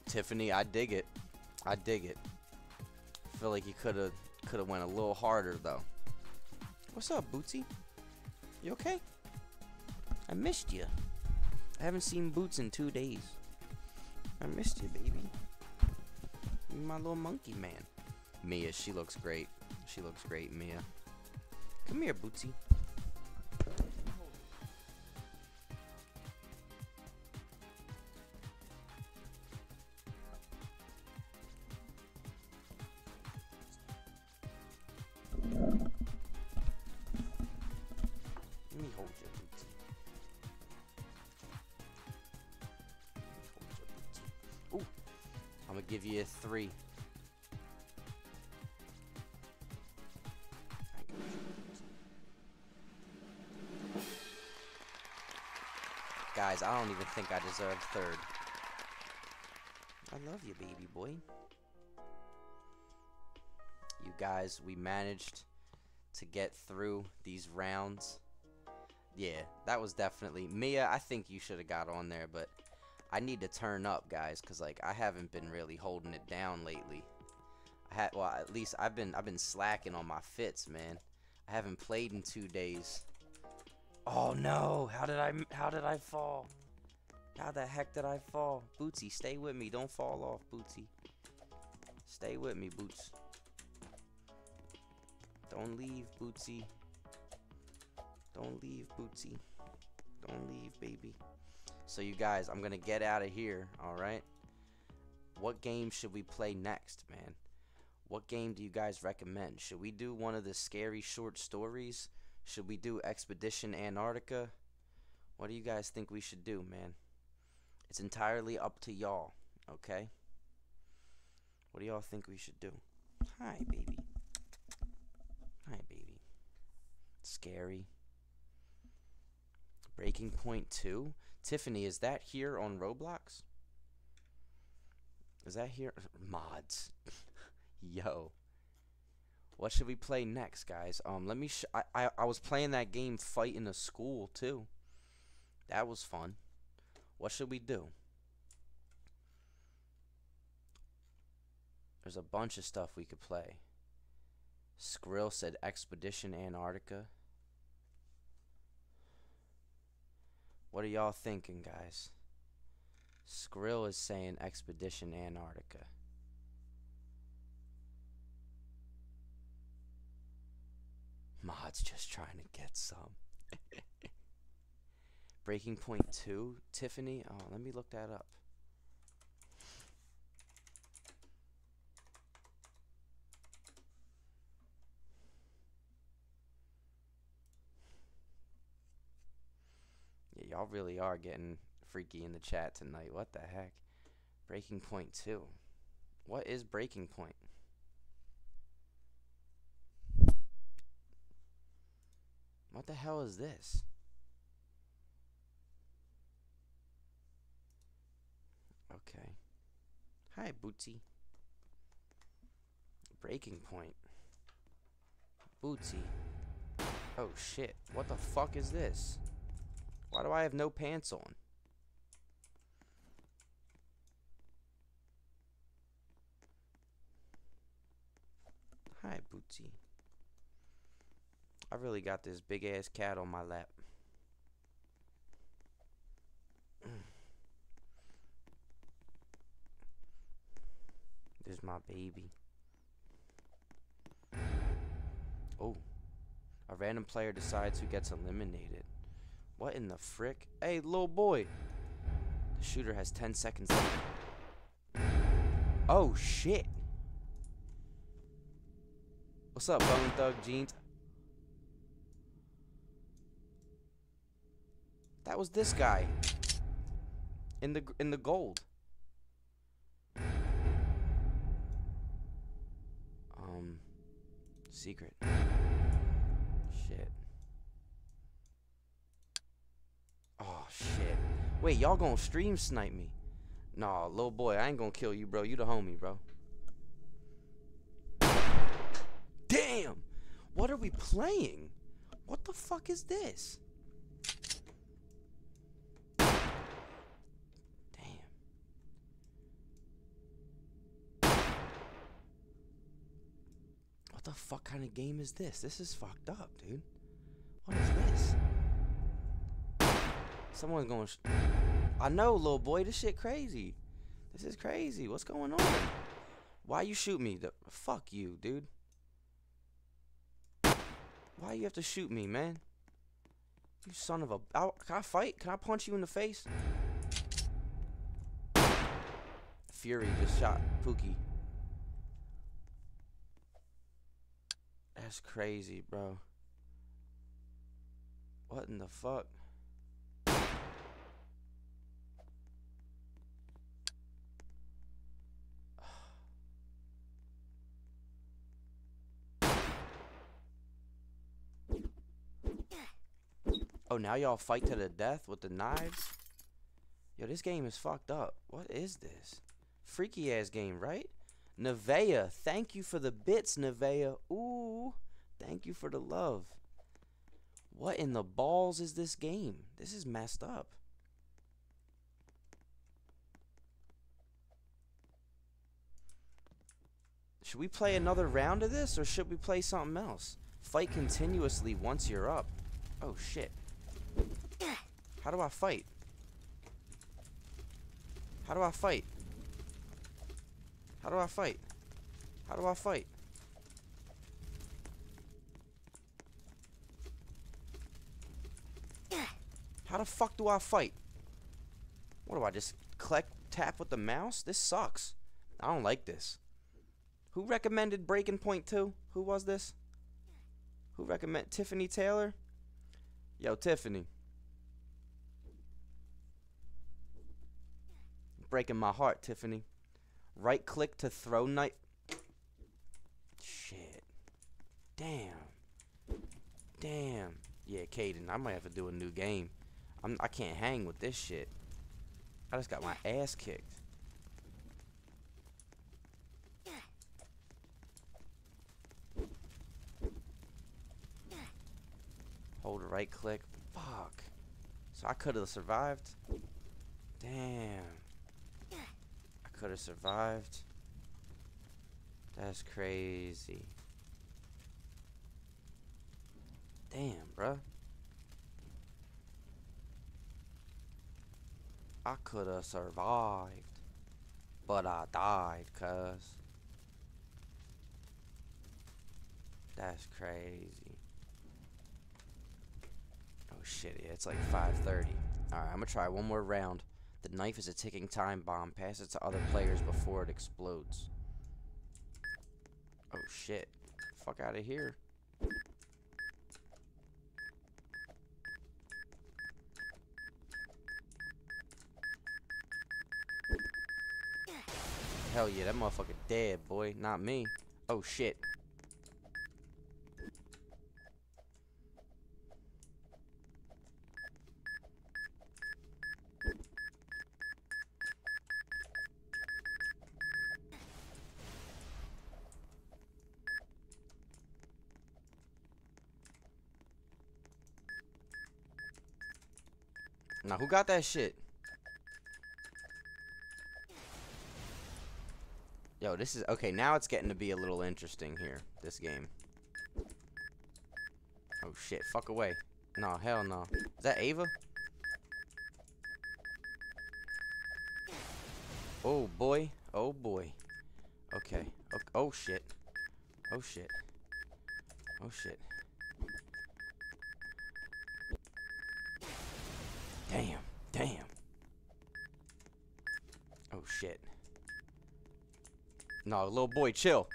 A: Tiffany, I dig it. I dig it. I feel like you could have could have went a little harder though. What's up, Bootsy? You okay? I missed you. I haven't seen Boots in two days. I missed you, baby. You're my little monkey man. Mia, she looks great. She looks great, Mia. Come here, Bootsy. Guys, I don't even think I deserve third. I love you, baby boy. You guys, we managed to get through these rounds. Yeah, that was definitely Mia. I think you should have got on there, but I need to turn up, guys, cause like I haven't been really holding it down lately. I had, well, at least I've been I've been slacking on my fits, man. I haven't played in two days. Oh no! How did I how did I fall? How the heck did I fall? Bootsy, stay with me. Don't fall off, Bootsy. Stay with me, Boots. Don't leave, Bootsy. Don't leave, Bootsy. Don't leave, baby. So you guys, I'm gonna get out of here, alright? What game should we play next, man? What game do you guys recommend? Should we do one of the scary short stories? Should we do Expedition Antarctica? What do you guys think we should do, man? It's entirely up to y'all, okay? What do y'all think we should do? Hi, baby. Hi, baby. Scary. Breaking Point 2? Tiffany, is that here on Roblox? Is that here? Mods. Yo. What should we play next, guys? Um, let me. I, I I was playing that game, Fight in a School too. That was fun. What should we do? There's a bunch of stuff we could play. Skrill said Expedition Antarctica. What are y'all thinking, guys? Skrill is saying Expedition Antarctica. Mod's just trying to get some. Breaking Point 2, Tiffany. Oh, let me look that up. Yeah, y'all really are getting freaky in the chat tonight. What the heck? Breaking Point 2. What is Breaking Point? What the hell is this? Okay. Hi, Bootsy. Breaking Point. Bootsy. Oh shit. What the fuck is this? Why do I have no pants on? Hi, Bootsy. I really got this big ass cat on my lap. This is my baby. Oh. A random player decides who gets eliminated. What in the frick? Hey, little boy. The shooter has 10 seconds. Oh, shit. What's up, Bone Thug Jeans? That was this guy. In the in the gold. Um secret. Shit. Oh shit. Wait, y'all gonna stream snipe me. Nah, little boy, I ain't gonna kill you, bro. You the homie, bro. Damn! What are we playing? What the fuck is this? Fuck kind of game is this? This is fucked up, dude. What is this? Someone's going. I know, little boy. This shit crazy. This is crazy. What's going on? Why you shoot me? The fuck you, dude. Why you have to shoot me, man? You son of a. I, can I fight? Can I punch you in the face? Fury just shot Pookie. That's crazy, bro. What in the fuck? Oh, now y'all fight to the death with the knives? Yo, this game is fucked up. What is this? Freaky ass game, right? Nevea, thank you for the bits, Nevea. Ooh, thank you for the love. What in the balls is this game? This is messed up. Should we play another round of this or should we play something else? Fight continuously once you're up. Oh shit. How do I fight? How do I fight? How do I fight? How do I fight? How the fuck do I fight? What do I just click tap with the mouse? This sucks. I don't like this. Who recommended Breaking Point 2? Who was this? Who recommend Tiffany Taylor? Yo, Tiffany. Breaking my heart, Tiffany. Right click to throw knife. Shit. Damn. Damn. Yeah, Caden, I might have to do a new game. I'm, I can't hang with this shit. I just got my ass kicked. Hold right click. Fuck. So I could have survived. Damn. I could have survived. That's crazy. Damn, bruh. I could have survived. But I died, cuz. That's crazy. Oh shit, yeah, it's like 5.30. Alright, I'm gonna try one more round. The knife is a ticking time bomb. Pass it to other players before it explodes. Oh shit. Fuck out of here. Hell yeah, that motherfucker dead, boy. Not me. Oh shit. Now, who got that shit? Yo, this is... Okay, now it's getting to be a little interesting here. This game. Oh, shit. Fuck away. No, hell no. Is that Ava? Oh, boy. Oh, boy. Okay. Oh, oh shit. Oh, shit. Oh, shit. Damn. Oh, shit. No, little boy, chill.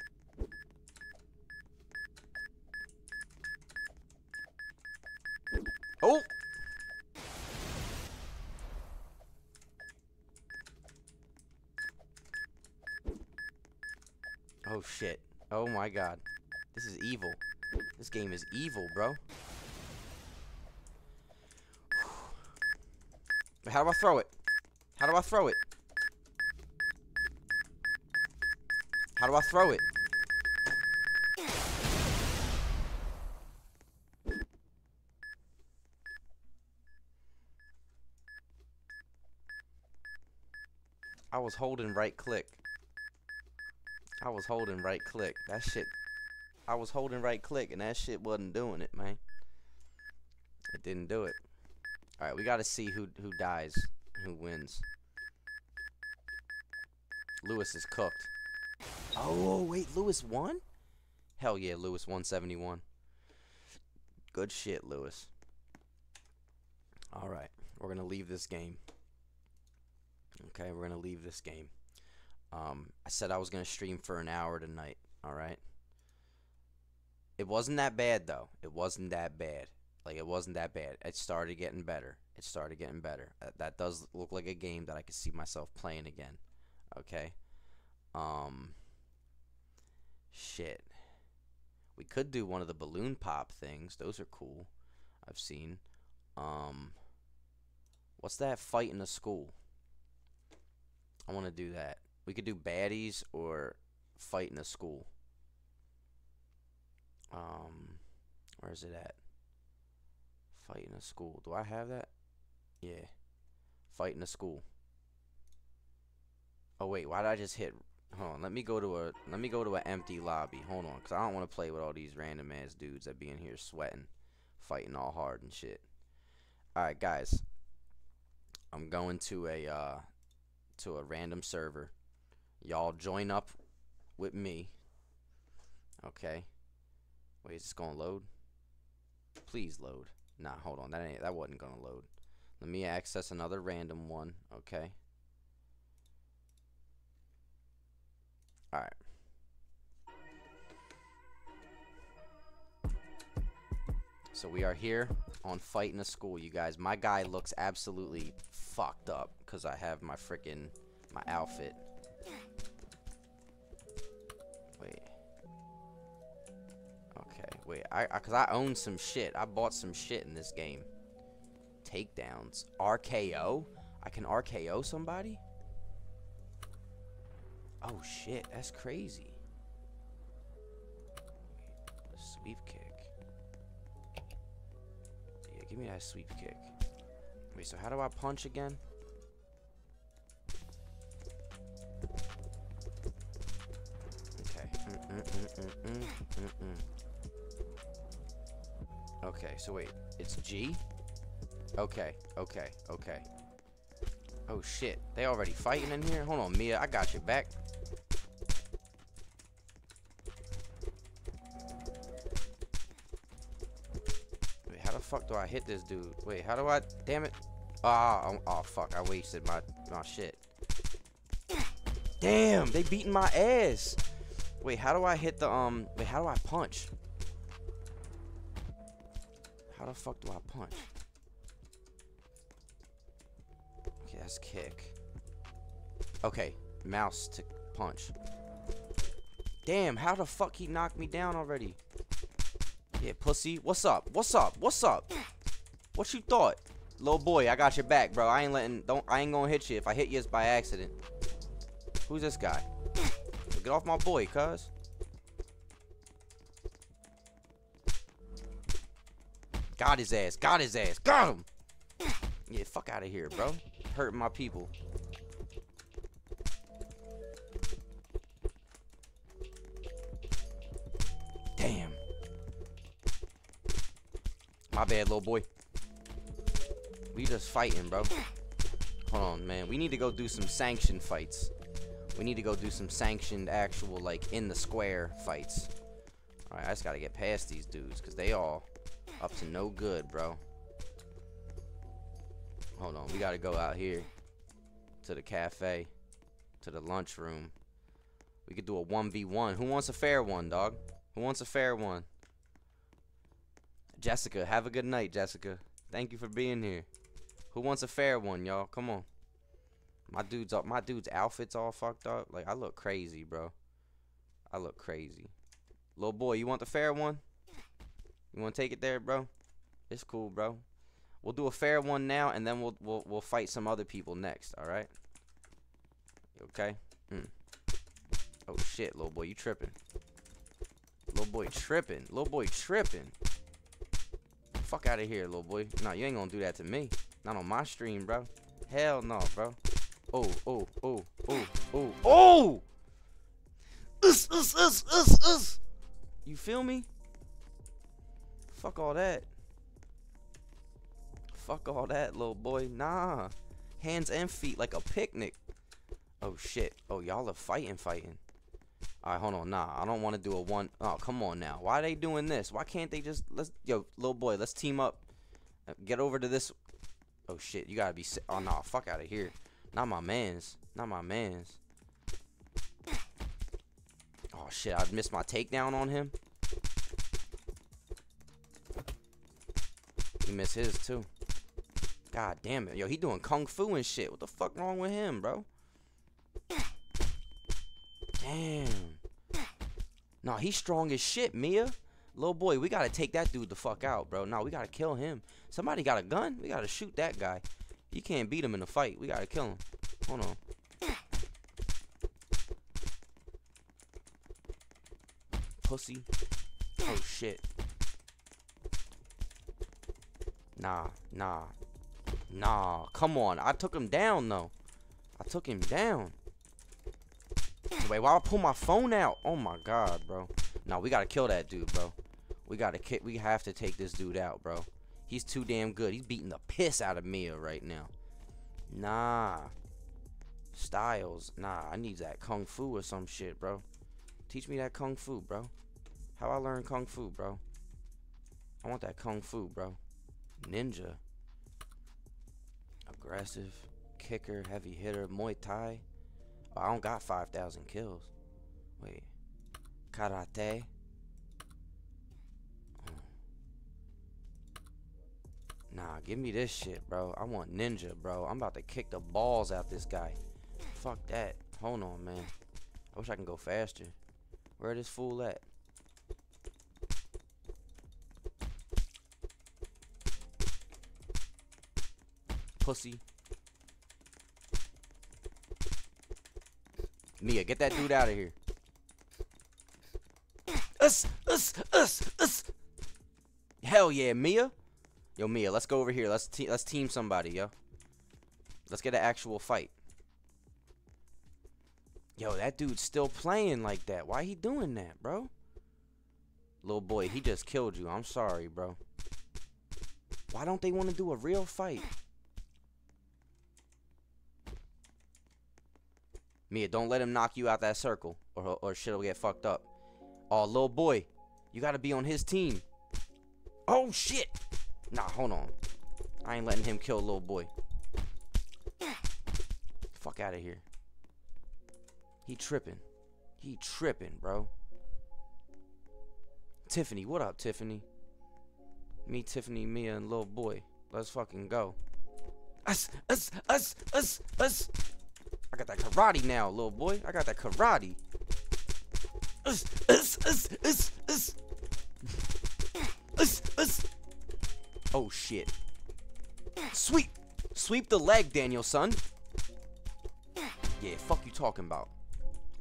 A: Oh! Oh, shit. Oh, my God. This is evil. This game is evil, bro. How do I throw it? How do I throw it? How do I throw it? I was holding right click. I was holding right click. That shit. I was holding right click and that shit wasn't doing it, man. It didn't do it. Alright, we gotta see who who dies, who wins. Lewis is cooked. Oh, wait, Lewis won? Hell yeah, Lewis 171. Good shit, Lewis. Alright, we're gonna leave this game. Okay, we're gonna leave this game. Um, I said I was gonna stream for an hour tonight. All right. It wasn't that bad though. It wasn't that bad. Like it wasn't that bad. It started getting better. It started getting better. That, that does look like a game that I could see myself playing again. Okay. Um. Shit. We could do one of the balloon pop things. Those are cool. I've seen. Um. What's that fight in the school? I want to do that. We could do baddies or fight in the school. Um, where is it at? Fight in the school. Do I have that? Yeah. Fight in the school. Oh wait, why did I just hit? Hold on. Let me go to a. Let me go to an empty lobby. Hold on, cause I don't want to play with all these random ass dudes that be in here sweating, fighting all hard and shit. All right, guys. I'm going to a uh, to a random server. Y'all join up with me. Okay. Wait, is this gonna load? Please load. Nah, hold on. That ain't that wasn't gonna load. Let me access another random one, okay? Alright. So we are here on Fight in a School, you guys. My guy looks absolutely fucked up because I have my freaking my outfit. Wait. Okay, wait. I, I cause I own some shit. I bought some shit in this game. Takedowns. RKO? I can RKO somebody? Oh shit, that's crazy. Sweep kick. Yeah, give me that sweep kick. Wait, so how do I punch again? Okay. Okay, so wait. It's G? Okay, okay, okay. Oh shit. They already fighting in here? Hold on, Mia. I got your back. Fuck do I hit this dude? Wait, how do I? Damn it! Ah, oh, oh, fuck! I wasted my my shit. Damn, they beating my ass. Wait, how do I hit the um? Wait, how do I punch? How the fuck do I punch? Okay, that's kick. Okay, mouse to punch. Damn, how the fuck he knocked me down already? Yeah, pussy. What's up? What's up? What's up? What you thought? Little boy, I got your back, bro. I ain't letting don't I ain't gonna hit you. If I hit you it's by accident. Who's this guy? Get off my boy, cuz. Got his ass. Got his ass. Got him. Yeah, fuck out of here, bro. Hurting my people. My bad, little boy. We just fighting, bro. Hold on, man. We need to go do some sanctioned fights. We need to go do some sanctioned, actual, like, in the square fights. Alright, I just gotta get past these dudes, because they all up to no good, bro. Hold on, we gotta go out here to the cafe, to the lunchroom. We could do a 1v1. Who wants a fair one, dog? Who wants a fair one? Jessica, have a good night, Jessica. Thank you for being here. Who wants a fair one, y'all? Come on. My dude's up. My dude's outfit's all fucked up. Like I look crazy, bro. I look crazy. Little boy, you want the fair one? You want to take it there, bro? It's cool, bro. We'll do a fair one now, and then we'll we'll we'll fight some other people next. All right? Okay. Mm. Oh shit, little boy, you tripping? Little boy tripping. Little boy tripping. Fuck out of here, little boy. Nah, you ain't gonna do that to me. Not on my stream, bro. Hell no, bro. Oh, oh, oh, oh, oh, oh! Us, us, us, us, us. You feel me? Fuck all that. Fuck all that, little boy. Nah. Hands and feet like a picnic. Oh, shit. Oh, y'all are fighting, fighting. Alright, hold on. Nah, I don't want to do a one. Oh, come on now. Why are they doing this? Why can't they just... Let's... Yo, little boy, let's team up. Uh, get over to this... Oh, shit. You gotta be... Oh, nah. Fuck out of here. Not my mans. Not my mans. Oh, shit. I missed my takedown on him. He missed his, too. God damn it. Yo, he doing kung fu and shit. What the fuck wrong with him, bro? Damn. Nah, he's strong as shit, Mia. Little boy, we gotta take that dude the fuck out, bro. Nah, we gotta kill him. Somebody got a gun? We gotta shoot that guy. You can't beat him in a fight. We gotta kill him. Hold on. Pussy. Oh, shit. Nah, nah. Nah, come on. I took him down, though. I took him down. Wait, why I pull my phone out? Oh my god, bro. No, we gotta kill that dude, bro. We gotta kick. We have to take this dude out, bro. He's too damn good. He's beating the piss out of Mia right now. Nah. Styles. Nah, I need that kung fu or some shit, bro. Teach me that kung fu, bro. How I learn kung fu, bro. I want that kung fu, bro. Ninja. Aggressive. Kicker. Heavy hitter. Muay Thai. Oh, I don't got 5,000 kills. Wait. Karate. Oh. Nah, give me this shit, bro. I want ninja, bro. I'm about to kick the balls out this guy. Fuck that. Hold on, man. I wish I can go faster. Where this fool at? Pussy. Mia, get that dude out of here. Us, us, us, us. Hell yeah, Mia. Yo, Mia, let's go over here. Let's te let's team somebody, yo. Let's get an actual fight. Yo, that dude's still playing like that. Why he doing that, bro? Little boy, he just killed you. I'm sorry, bro. Why don't they want to do a real fight? Mia, don't let him knock you out that circle, or, or shit'll get fucked up. Oh, little boy, you gotta be on his team. Oh, shit! Nah, hold on. I ain't letting him kill little boy. Fuck out of here. He tripping. He tripping, bro. Tiffany, what up, Tiffany? Me, Tiffany, Mia, and little boy. Let's fucking go. Us, us, us, us, us. I got that karate now, little boy. I got that karate. Oh, shit. Sweep. Sweep the leg, Daniel-san. Yeah, fuck you talking about.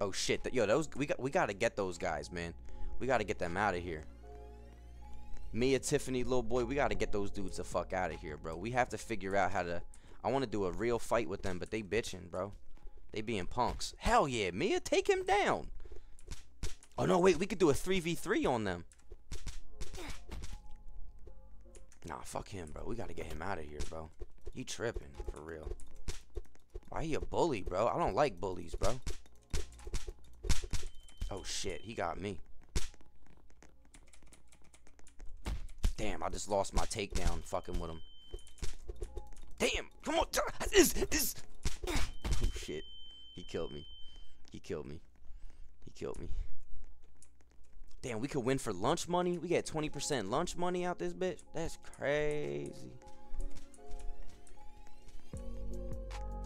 A: Oh, shit. Yo, those we got we got to get those guys, man. We got to get them out of here. Mia, Tiffany, little boy, we got to get those dudes the fuck out of here, bro. We have to figure out how to... I want to do a real fight with them, but they bitching, bro. They being punks. Hell yeah, Mia, take him down. Oh, no, wait, we could do a 3v3 on them. Nah, fuck him, bro. We gotta get him out of here, bro. He tripping, for real. Why he a bully, bro? I don't like bullies, bro. Oh, shit. He got me. Damn, I just lost my takedown fucking with him. Damn, come on. This, this. Damn, we could win for lunch money. We get 20% lunch money out this bitch. That's crazy.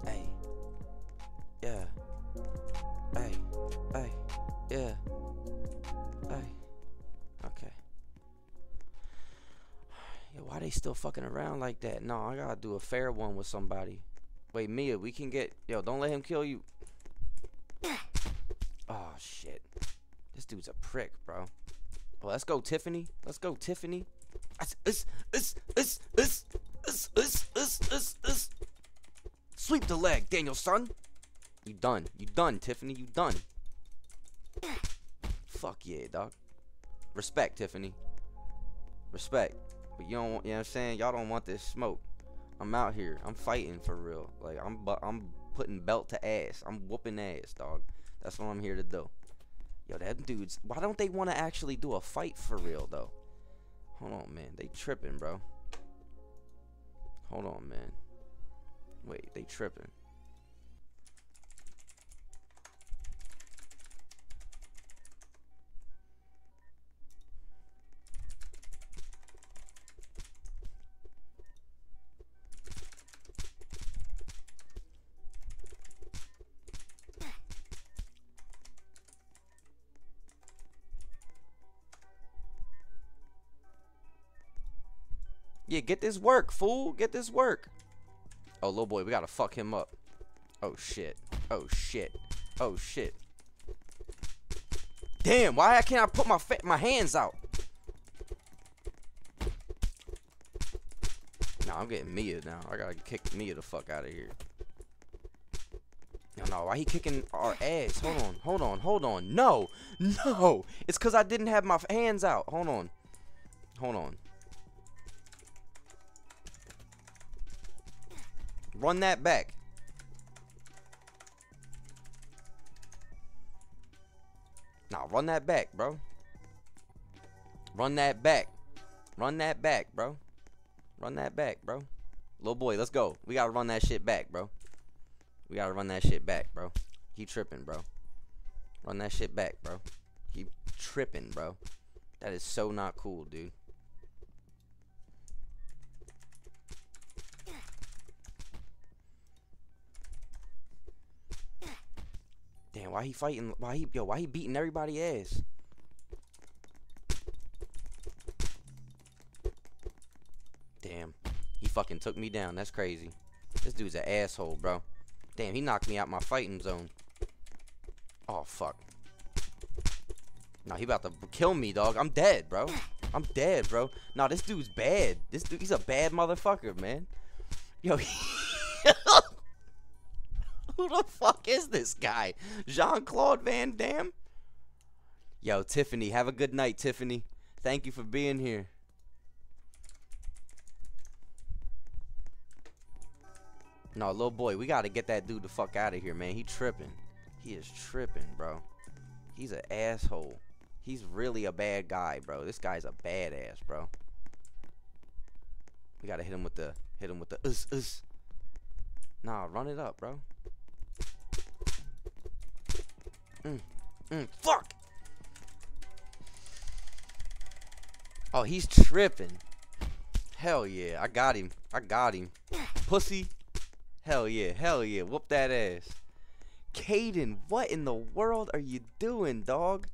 A: Hey. Yeah. Hey. Hey. Yeah. Hey. Okay. Yo, why they still fucking around like that? No, I gotta do a fair one with somebody. Wait, Mia, we can get... Yo, don't let him kill you. Oh, shit. This dude's a prick, bro. Well, let's go, Tiffany. Let's go, Tiffany. Sweep the leg, Daniel-san. You done. You done, Tiffany. You done. Fuck yeah, dog. Respect, Tiffany. Respect. But you don't want, you know what I'm saying? Y'all don't want this smoke. I'm out here. I'm fighting for real. Like, I'm I'm putting belt to ass. I'm whooping ass, dog. That's what I'm here to do. Yo, that dude's... Why don't they want to actually do a fight for real, though? Hold on, man. They tripping, bro. Hold on, man. Wait, they tripping. Yeah, get this work, fool. Get this work. Oh, little boy, we gotta fuck him up. Oh, shit. Oh, shit. Oh, shit. Damn, why can't I put my my hands out? Nah, I'm getting Mia now. I gotta kick Mia the fuck out of here. No, no, why he kicking our ass? Hold on, hold on, hold on. No, no. It's because I didn't have my hands out. Hold on. Hold on. Run that back. Now run that back, bro. Run that back. Run that back, bro. Run that back, bro. Little boy, let's go. We gotta run that shit back, bro. We gotta run that shit back, bro. He tripping, bro. Run that shit back, bro. He tripping, bro. That is so not cool, dude. Why he fighting? Why he yo? Why he beating everybody ass? Damn, he fucking took me down. That's crazy. This dude's an asshole, bro. Damn, he knocked me out my fighting zone. Oh fuck. Nah, he about to kill me, dog. I'm dead, bro. I'm dead, bro. Nah, this dude's bad. This dude, he's a bad motherfucker, man. Yo, Who the fuck is this guy? Jean Claude Van Damme? Yo, Tiffany, have a good night, Tiffany. Thank you for being here. No, little boy, we gotta get that dude the fuck out of here, man. He tripping. He is tripping, bro. He's an asshole. He's really a bad guy, bro. This guy's a badass, bro. We gotta hit him with the hit him with the us us. Nah, run it up, bro. Mm, mm, fuck! Oh, he's tripping. Hell yeah, I got him. I got him. Pussy. Hell yeah, hell yeah. Whoop that ass. Caden, what in the world are you doing, dog?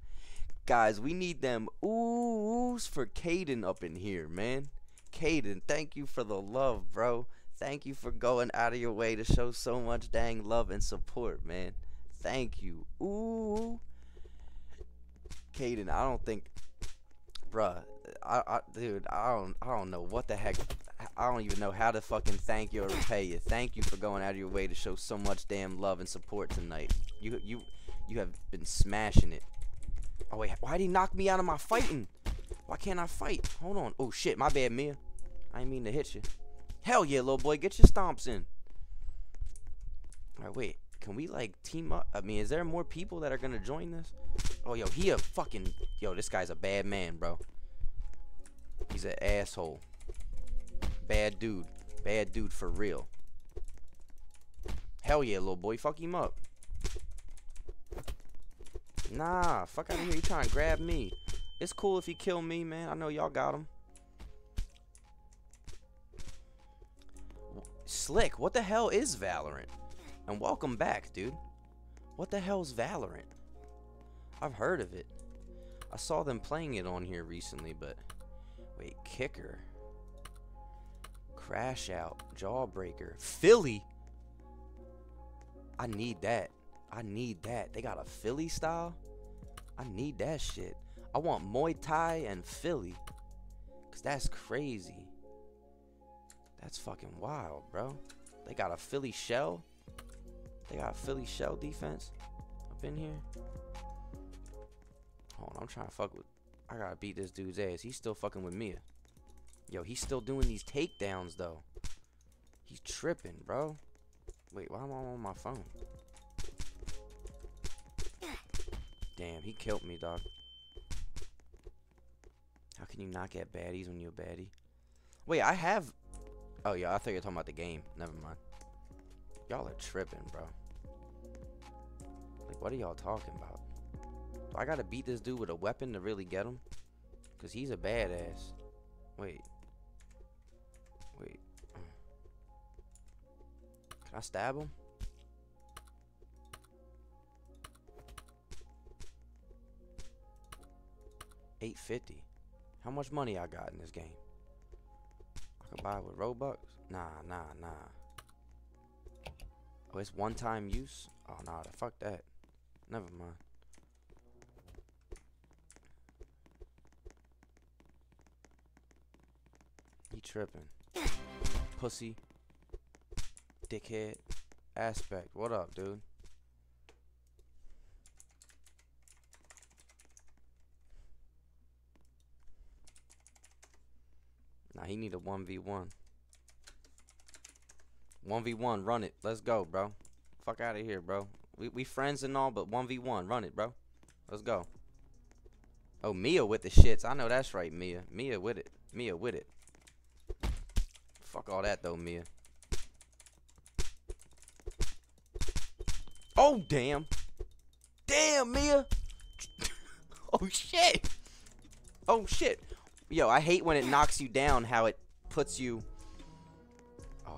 A: Guys, we need them oohs for Caden up in here, man. Caden, thank you for the love, bro. Thank you for going out of your way to show so much dang love and support, man. Thank you. Ooh. Caden, I don't think bruh, I, I dude, I don't I don't know what the heck I don't even know how to fucking thank you or repay you. Thank you for going out of your way to show so much damn love and support tonight. You you you have been smashing it. Oh wait, why'd he knock me out of my fighting? Why can't I fight? Hold on. Oh shit, my bad, Mia. I didn't mean to hit you. Hell yeah, little boy, get your stomps in. Alright, wait can we like team up? I mean, is there more people that are gonna join this? Oh, yo, he a fucking yo. This guy's a bad man, bro. He's an asshole. Bad dude. Bad dude for real. Hell yeah, little boy. Fuck him up. Nah, fuck out of here. You trying to grab me. It's cool if he kill me, man. I know y'all got him. Slick, what the hell is Valorant? And welcome back, dude. What the hell's Valorant? I've heard of it. I saw them playing it on here recently, but... Wait, Kicker. Crash out. Jawbreaker. Philly. I need that. I need that. They got a Philly style. I need that shit. I want Muay Thai and Philly. Cause that's crazy. That's fucking wild, bro. They got a Philly shell. They got Philly shell defense up in here. Hold on, I'm trying to fuck with. I gotta beat this dude's ass. He's still fucking with Mia. Yo, he's still doing these takedowns though. He's tripping, bro. Wait, why am I on my phone? Damn, he killed me, dog. How can you not get baddies when you're a baddie? Wait, I have... Oh, yeah, I thought you were talking about the game. Never mind. Y'all are tripping, bro. Like, what are y'all talking about? Do I gotta beat this dude with a weapon to really get him? Because he's a badass. Wait. Wait. Can I stab him? Eight fifty. How much money I got in this game? I can buy it with Robux? Nah, nah, nah. Oh, it's one-time use? Oh, nah, fuck that. Never mind. He tripping. Pussy. Dickhead. Aspect. What up, dude? Nah, he need a 1v1. 1v1, run it. Let's go, bro. Fuck out of here, bro. We, we friends and all, but 1v1, run it, bro. Let's go. Oh, Mia with the shits. I know that's right, Mia. Mia with it. Mia with it. Fuck all that, though, Mia. Oh, damn. Damn, Mia. oh, shit. Oh, shit. Yo, I hate when it knocks you down, how it puts you...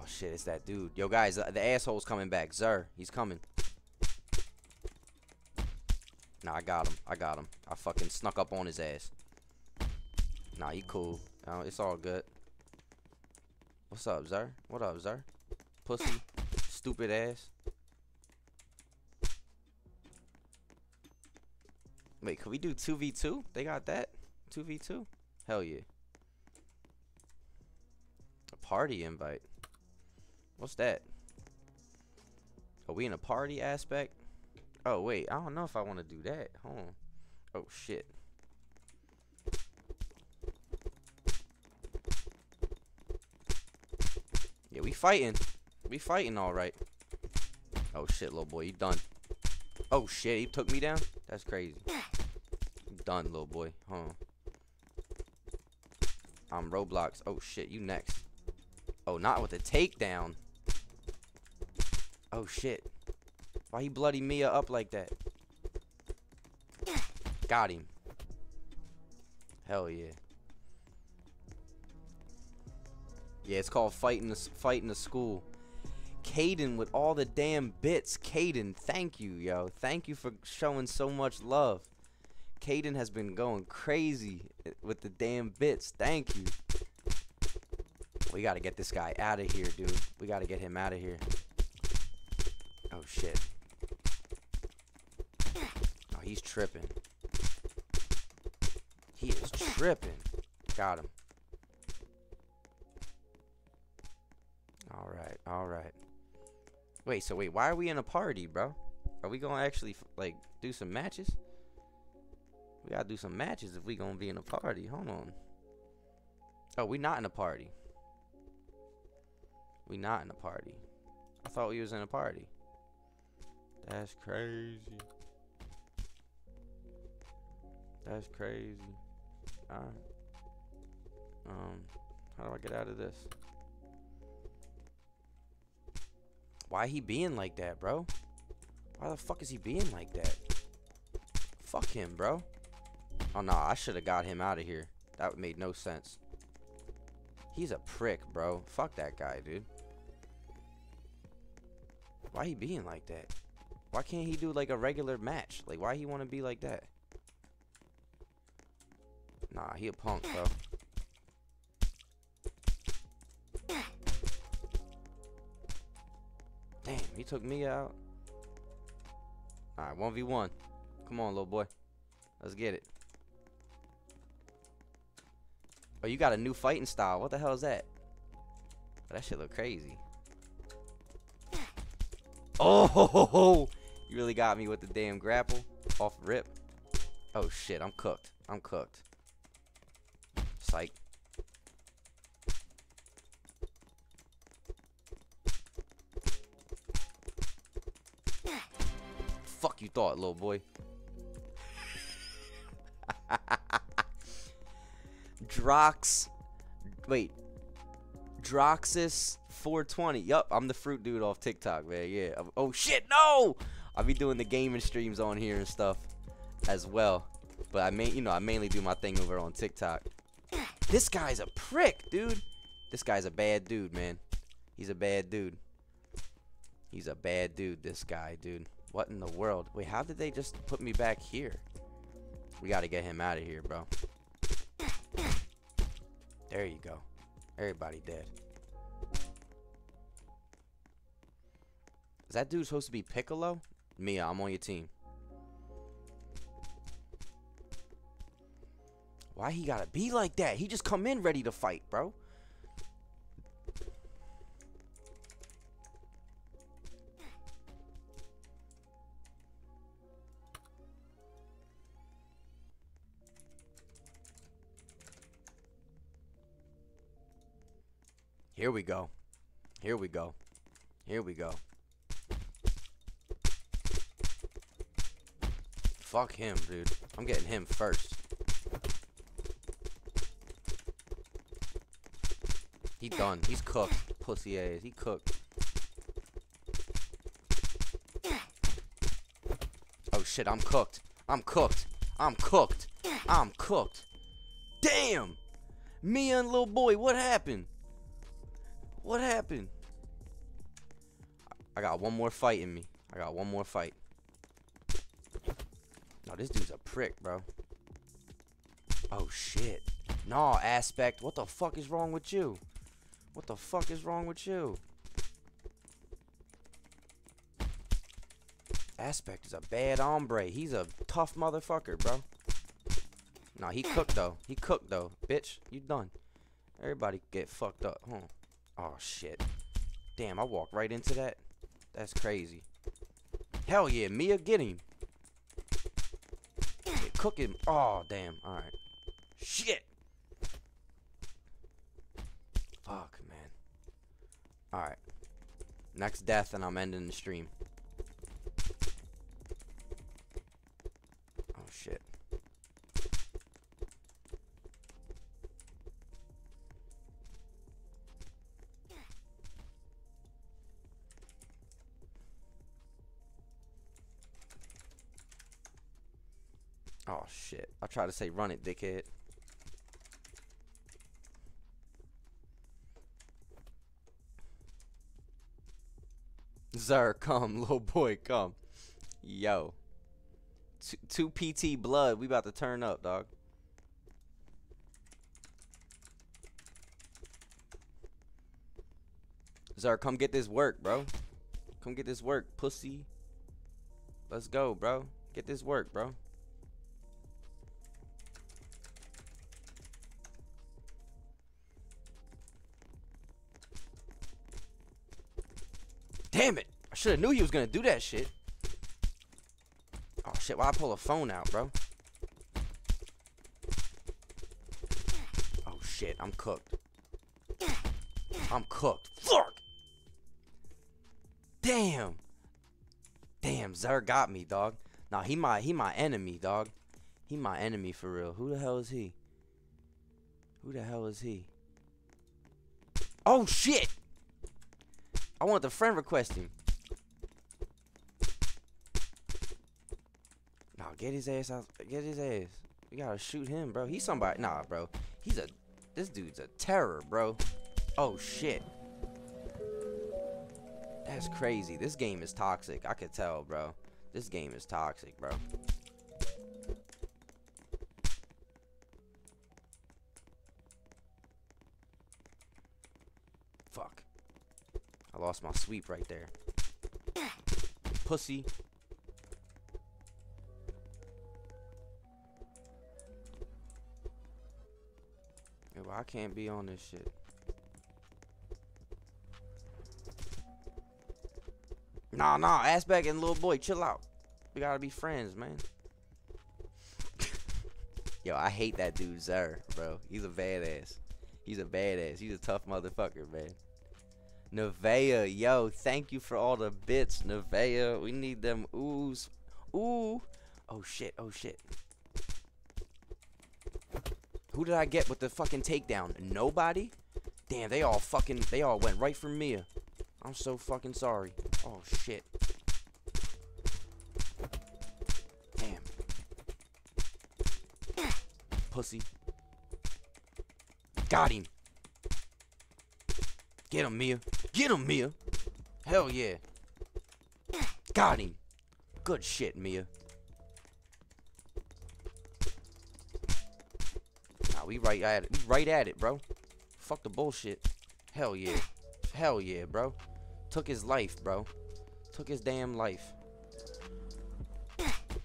A: Shit, it's that dude. Yo, guys, the, the asshole's coming back. Zir, he's coming. Nah, I got him. I got him. I fucking snuck up on his ass. Nah, he cool. No, it's all good. What's up, Zir? What up, Zir? Pussy. Stupid ass. Wait, can we do 2v2? They got that? 2v2? Hell yeah. A party invite. What's that? Are we in a party aspect? Oh, wait. I don't know if I want to do that. Hold on. Oh, shit. Yeah, we fighting. We fighting all right. Oh, shit, little boy. You done. Oh, shit. He took me down? That's crazy. done, little boy. On. I'm Roblox. Oh, shit. You next. Oh, not with a takedown. Oh, shit. Why he bloody Mia up like that? Got him. Hell yeah. Yeah, it's called fighting the fighting the school. Caden with all the damn bits. Caden, thank you, yo. Thank you for showing so much love. Caden has been going crazy eh, with the damn bits. Thank you. We gotta get this guy out of here, dude. We gotta get him out of here. Shit. Oh, he's tripping. He is tripping. Got him. Alright, alright. Wait, so wait, why are we in a party, bro? Are we gonna actually, like, do some matches? We gotta do some matches if we gonna be in a party. Hold on. Oh, we not in a party. We not in a party. I thought we was in a party. That's crazy. That's crazy. Alright. Um, how do I get out of this? Why he being like that, bro? Why the fuck is he being like that? Fuck him, bro. Oh, no, I should have got him out of here. That made no sense. He's a prick, bro. Fuck that guy, dude. Why he being like that? Why can't he do like a regular match? Like, why he want to be like that? Nah, he a punk, bro. Damn, he took me out. Alright, 1v1. Come on, little boy. Let's get it. Oh, you got a new fighting style. What the hell is that? Oh, that shit look crazy. Oh, you really got me with the damn grapple off rip. Oh shit, I'm cooked. I'm cooked. Psych. Fuck you thought, little boy. Drox. Wait. Droxus 420. Yup, I'm the fruit dude off TikTok, man. Yeah. Oh shit, no! I'll be doing the gaming streams on here and stuff as well. But I main, you know, I mainly do my thing over on TikTok. This guy's a prick, dude. This guy's a bad dude, man. He's a bad dude. He's a bad dude, this guy, dude. What in the world? Wait, how did they just put me back here? We gotta get him out of here, bro. There you go. Everybody dead. Is that dude supposed to be Piccolo? Mia, I'm on your team. Why he gotta be like that? He just come in ready to fight, bro. Here we go. Here we go. Here we go. Fuck him, dude. I'm getting him first. He done. He's cooked. Pussy ass. He cooked. Oh shit, I'm cooked. I'm cooked. I'm cooked. I'm cooked. Damn! Me and little boy, what happened? What happened? I got one more fight in me. I got one more fight. This dude's a prick, bro. Oh, shit. Nah, Aspect. What the fuck is wrong with you? What the fuck is wrong with you? Aspect is a bad hombre. He's a tough motherfucker, bro. Nah, he cooked, though. He cooked, though. Bitch, you done. Everybody get fucked up, huh? Oh, shit. Damn, I walked right into that. That's crazy. Hell yeah, Mia, get him. Cook him. Oh, damn. Alright. Shit. Fuck, man. Alright. Next death, and I'm ending the stream. Try to say run it, dickhead. Zir, come, little boy, come. Yo. Two, PT blood. We about to turn up, dog. Zir, come get this work, bro. Come get this work, pussy. Let's go, bro. Get this work, bro. Should have knew he was gonna do that shit. Oh shit, why I pull a phone out, bro? Oh shit, I'm cooked. I'm cooked. Fuck! Damn! Damn, Zir got me, dog. Nah, he my he my enemy, dog. He my enemy for real. Who the hell is he? Who the hell is he? Oh shit! I want the friend request him. Nah, get his ass out. Get his ass. We gotta shoot him, bro. He's somebody. Nah, bro. He's a. This dude's a terror, bro. Oh shit. That's crazy. This game is toxic. I could tell, bro. This game is toxic, bro. Fuck. I lost my sweep right there. Pussy. I can't be on this shit. Nah, nah, Aspect and little boy, chill out. We gotta be friends, man. Yo, I hate that dude, Zir, bro. He's a badass. He's a badass. He's a tough motherfucker, man. Nevea, yo, thank you for all the bits, Nevea. We need them oohs. Ooh. Oh shit, oh shit. Who did I get with the fucking takedown? Nobody? Damn, they all fucking, they all went right for Mia. I'm so fucking sorry. Oh shit. Damn. Pussy. Got him. Get him, Mia. Get him, Mia. Hell yeah. Got him. Good shit, Mia. We right at it. We right at it, bro. Fuck the bullshit. Hell yeah. Hell yeah, bro. Took his life, bro. Took his damn life.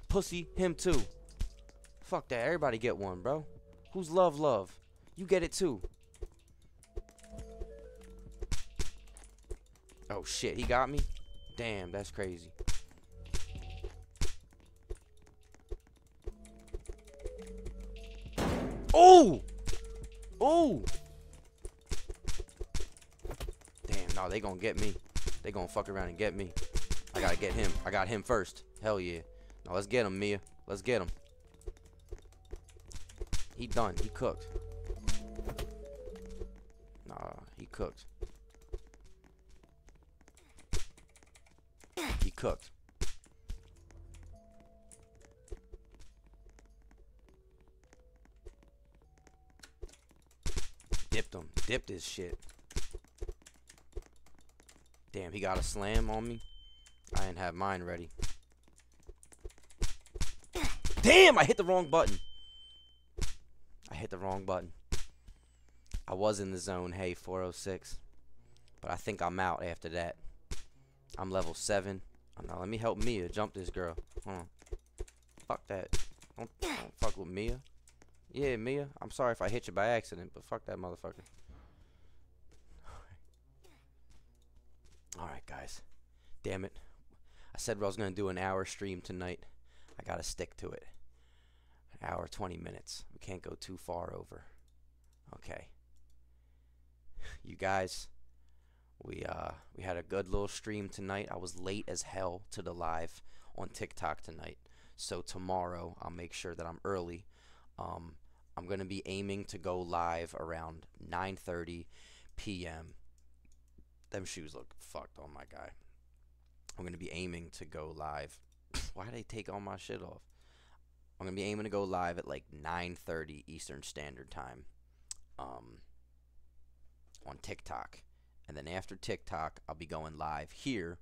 A: Pussy, him too. Fuck that. Everybody get one, bro. Who's love, love? You get it too. Oh shit, he got me? Damn, that's crazy. Oh! Oh! Damn, no, they gonna get me. They gonna fuck around and get me. I gotta get him. I got him first. Hell yeah. Now let's get him, Mia. Let's get him. He done. He cooked. Nah, he cooked. He cooked. Dipped him. Dipped his shit. Damn, he got a slam on me. I didn't have mine ready. Damn, I hit the wrong button. I hit the wrong button. I was in the zone, hey, 406. But I think I'm out after that. I'm level 7. Oh, now let me help Mia jump this girl. Hold on. Fuck that. Don't, don't fuck with Mia. Yeah, Mia. I'm sorry if I hit you by accident, but fuck that motherfucker. Alright, guys. Damn it. I said I was going to do an hour stream tonight. I got to stick to it. An hour, 20 minutes. We can't go too far over. Okay. You guys, we uh we had a good little stream tonight. I was late as hell to the live on TikTok tonight. So tomorrow I'll make sure that I'm early. Um I'm going to be aiming to go live around 9:30 p.m. Them shoes look fucked on my guy. I'm going to be aiming to go live. Why did they take all my shit off? I'm going to be aiming to go live at like 9:30 Eastern Standard Time. Um on TikTok. And then after TikTok, I'll be going live here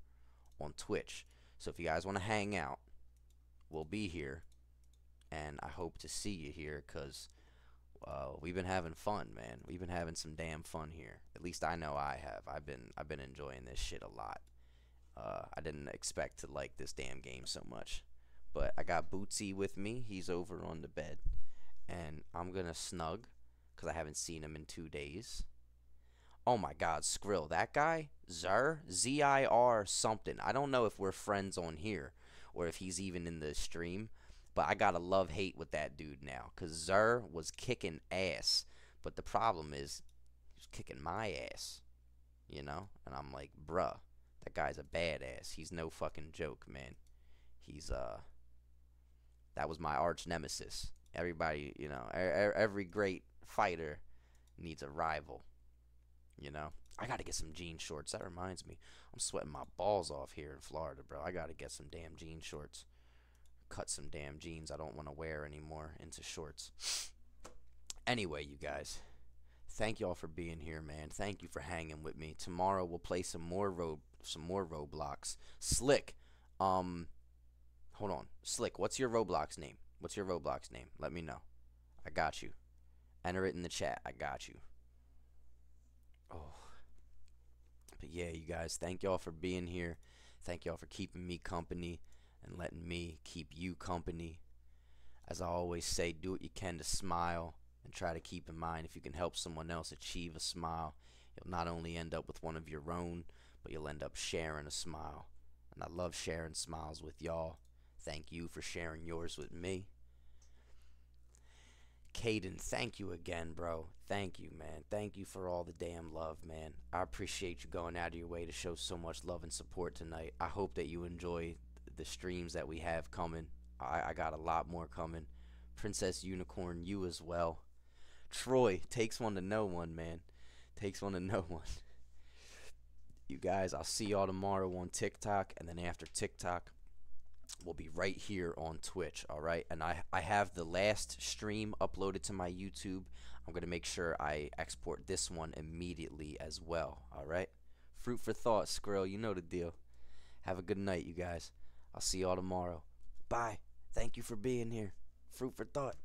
A: on Twitch. So if you guys want to hang out, we'll be here. And I hope to see you here because uh, we've been having fun, man. We've been having some damn fun here. At least I know I have. I've been I've been enjoying this shit a lot. Uh, I didn't expect to like this damn game so much. But I got Bootsy with me. He's over on the bed. And I'm to snug because I haven't seen him in two days. Oh my god, Skrill. That guy? Zir? Z I R something. I don't know if we're friends on here or if he's even in the stream. But I got to love hate with that dude now. Because Zir was kicking ass. But the problem is, he's kicking my ass. You know? And I'm like, bruh, that guy's a badass. He's no fucking joke, man. He's, uh, that was my arch nemesis. Everybody, you know, every great fighter needs a rival. You know, I gotta get some jean shorts. That reminds me, I'm sweating my balls off here in Florida, bro. I gotta get some damn jean shorts. Cut some damn jeans I don't want to wear anymore into shorts. Anyway, you guys, thank y'all for being here, man. Thank you for hanging with me. Tomorrow we'll play some more road, some more Roblox. Slick, um, hold on, Slick. What's your Roblox name? What's your Roblox name? Let me know. I got you. Enter it in the chat. I got you. Oh. But yeah, you guys, thank y'all for being here. Thank y'all for keeping me company and letting me keep you company. As I always say, do what you can to smile and try to keep in mind if you can help someone else achieve a smile, you'll not only end up with one of your own, but you'll end up sharing a smile. And I love sharing smiles with y'all. Thank you for sharing yours with me. Caden, thank you again, bro. Thank you, man. Thank you for all the damn love, man. I appreciate you going out of your way to show so much love and support tonight. I hope that you enjoy the streams that we have coming. I, I got a lot more coming. Princess Unicorn, you as well. Troy takes one to know one, man. Takes one to know one. You guys, I'll see y'all tomorrow on TikTok, and then after TikTok, we'll be right here on Twitch, all right? And I, I have the last stream uploaded to my YouTube. I'm going to make sure I export this one immediately as well, all right? Fruit for thought, Skrill, you know the deal. Have a good night, you guys. I'll see y'all tomorrow. Bye. Thank you for being here. Fruit for thought.